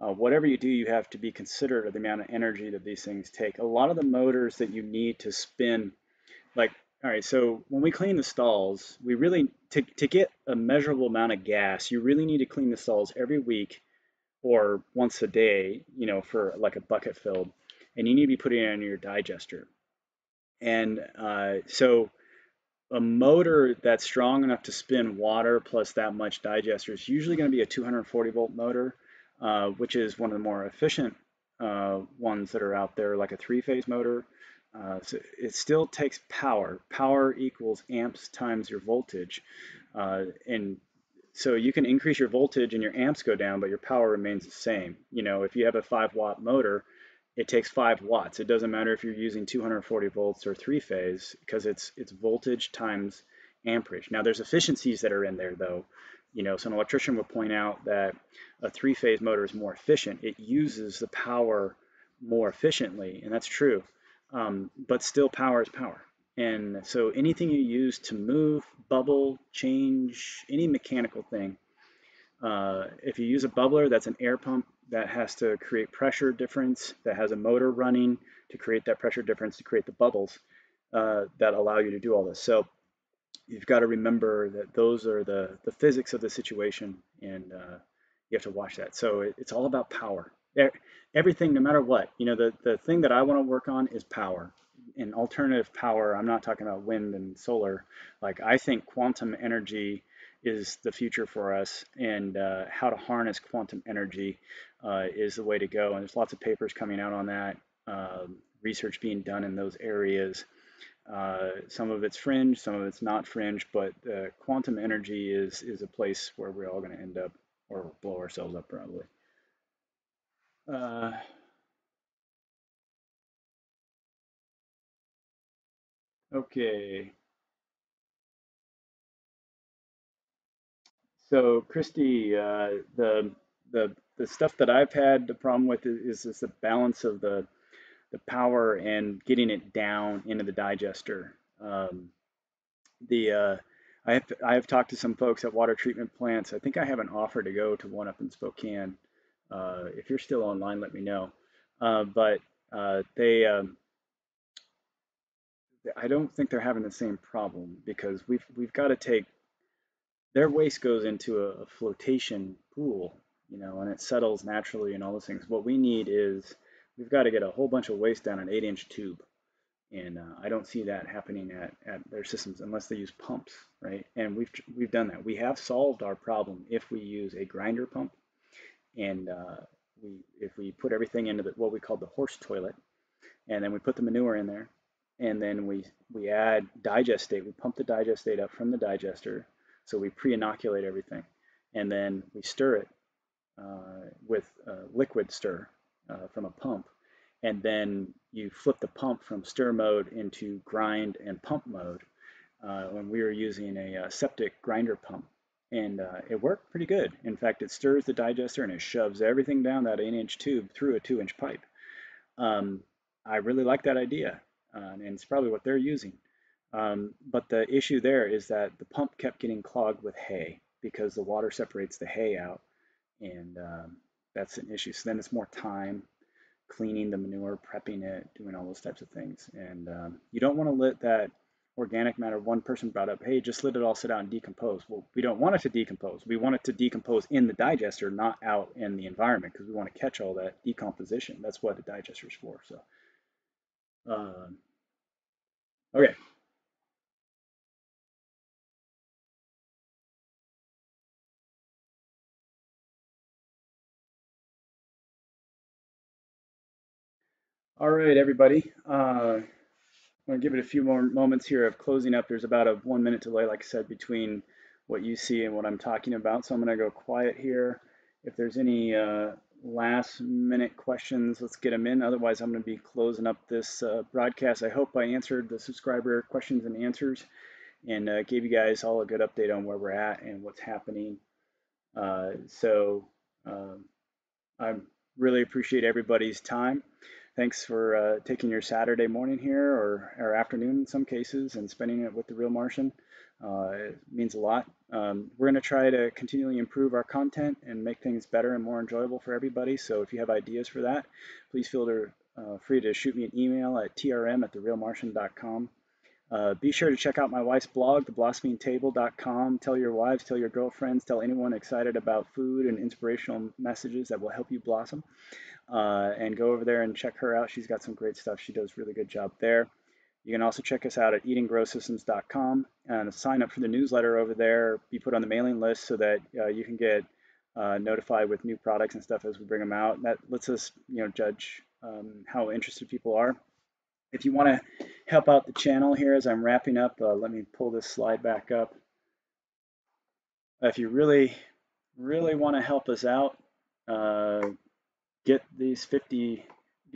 uh, whatever you do, you have to be considerate of the amount of energy that these things take. A lot of the motors that you need to spin, like all right, so when we clean the stalls, we really, to, to get a measurable amount of gas, you really need to clean the stalls every week or once a day, you know, for like a bucket filled. And you need to be putting it in your digester. And uh, so a motor that's strong enough to spin water plus that much digester is usually going to be a 240 volt motor, uh, which is one of the more efficient uh, ones that are out there, like a three phase motor. Uh, so it still takes power. Power equals amps times your voltage. Uh, and so you can increase your voltage and your amps go down, but your power remains the same. You know, if you have a 5 watt motor, it takes 5 watts. It doesn't matter if you're using 240 volts or three phase because it's it's voltage times amperage. Now there's efficiencies that are in there though. You know, so an electrician would point out that a three phase motor is more efficient. It uses the power more efficiently, and that's true um, but still power is power. And so anything you use to move, bubble, change, any mechanical thing, uh, if you use a bubbler, that's an air pump that has to create pressure difference, that has a motor running to create that pressure difference to create the bubbles uh, that allow you to do all this. So you've got to remember that those are the, the physics of the situation and uh, you have to watch that. So it, it's all about power everything, no matter what, you know, the, the thing that I want to work on is power. In alternative power, I'm not talking about wind and solar. Like, I think quantum energy is the future for us, and uh, how to harness quantum energy uh, is the way to go. And there's lots of papers coming out on that, uh, research being done in those areas. Uh, some of it's fringe, some of it's not fringe, but uh, quantum energy is is a place where we're all going to end up, or blow ourselves up probably. Okay. So Christy, uh, the the the stuff that I've had the problem with is, is the balance of the the power and getting it down into the digester. Um, the uh, I have I have talked to some folks at water treatment plants. I think I have an offer to go to one up in Spokane uh, if you're still online, let me know. Uh, but uh, they, um, I don't think they're having the same problem because we've we've got to take their waste goes into a, a, flotation pool, you know, and it settles naturally and all those things. What we need is we've got to get a whole bunch of waste down an eight-inch tube, And uh, I don't see that happening at, at their systems unless they use pumps, right? And we've we've done that. We have solved our problem if we use a grinder pump, and uh, we if we put everything into the, what we call the horse toilet, and then we put the manure in there, and then we we add digestate. We pump the digestate up from the digester, so we pre-inoculate everything, and then we stir it uh, with liquid stir uh, from a pump, and then you flip the pump from stir mode into grind and pump mode. Uh, when we were using a, a septic grinder pump, and uh, it worked pretty good. In fact, it stirs the digester and it shoves everything down that eight-inch tube through a two-inch pipe. Um, I really like that idea, uh, and it's probably what they're using. Um, but the issue there is that the pump kept getting clogged with hay because the water separates the hay out, and um, that's an issue. So then it's more time cleaning the manure, prepping it, doing all those types of things. And um, you don't want to let that organic matter, one person brought up, hey, just let it all sit out and decompose. Well, we don't want it to decompose. We want it to decompose in the digester, not out in the environment, because we want to catch all that decomposition. That's what the digester is for. So, um, okay. All right, everybody. Uh, I'm going to give it a few more moments here of closing up. There's about a one minute delay, like I said, between what you see and what I'm talking about. So I'm going to go quiet here. If there's any uh, last minute questions, let's get them in. Otherwise, I'm going to be closing up this uh, broadcast. I hope I answered the subscriber questions and answers and uh, gave you guys all a good update on where we're at and what's happening. Uh, so um, I really appreciate everybody's time thanks for uh, taking your Saturday morning here or, or afternoon in some cases and spending it with the Real Martian. Uh, it means a lot. Um, we're going to try to continually improve our content and make things better and more enjoyable for everybody. So if you have ideas for that, please feel to, uh, free to shoot me an email at trm at therealmartian.com. Uh, be sure to check out my wife's blog, theblossomingtable.com. Tell your wives, tell your girlfriends, tell anyone excited about food and inspirational messages that will help you blossom uh, and go over there and check her out. She's got some great stuff. She does a really good job there. You can also check us out at edengrowsystems.com and sign up for the newsletter over there. Be put on the mailing list so that uh, you can get uh, notified with new products and stuff as we bring them out. That lets us, you know, judge um, how interested people are. If you want to help out the channel here as I'm wrapping up, uh, let me pull this slide back up. If you really, really want to help us out, uh, get these 50,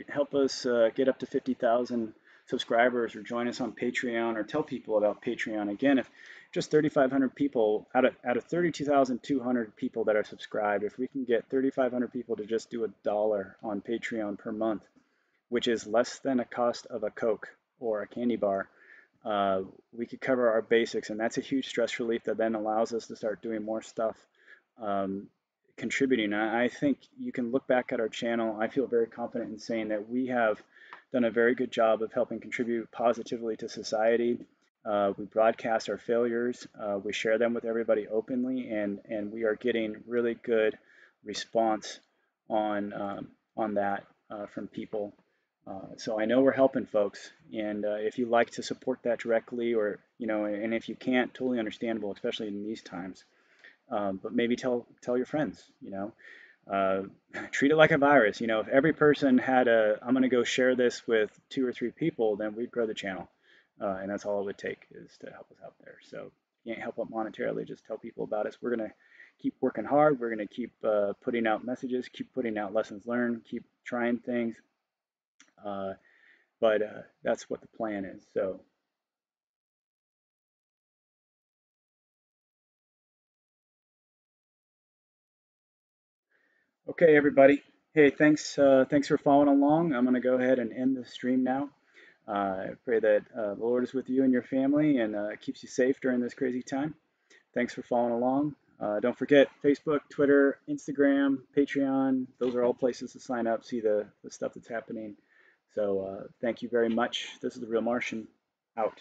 help us uh, get up to 50,000 subscribers or join us on Patreon or tell people about Patreon. Again, if just 3,500 people out of, out of 32,200 people that are subscribed, if we can get 3,500 people to just do a dollar on Patreon per month, which is less than a cost of a Coke or a candy bar, uh, we could cover our basics. And that's a huge stress relief that then allows us to start doing more stuff um, contributing. I think you can look back at our channel. I feel very confident in saying that we have done a very good job of helping contribute positively to society. Uh, we broadcast our failures, uh, we share them with everybody openly, and, and we are getting really good response on, um, on that uh, from people. Uh, so I know we're helping folks, and uh, if you like to support that directly, or you know, and if you can't, totally understandable, especially in these times um, but maybe tell tell your friends. You know, uh, [laughs] treat it like a virus. You know, if every person had a, I'm going to go share this with two or three people, then we'd grow the channel, uh, and that's all it would take is to help us out there. So you can't help up monetarily, just tell people about us. We're going to keep working hard. We're going to keep uh, putting out messages, keep putting out lessons learned, keep trying things. Uh, but uh, that's what the plan is. So Okay, everybody. Hey, thanks. Uh, thanks for following along. I'm going to go ahead and end the stream now. Uh, I pray that uh, the Lord is with you and your family and uh, keeps you safe during this crazy time. Thanks for following along. Uh, don't forget Facebook, Twitter, Instagram, Patreon. Those are all places to sign up, see the, the stuff that's happening. So uh, thank you very much. This is the Real Martian out.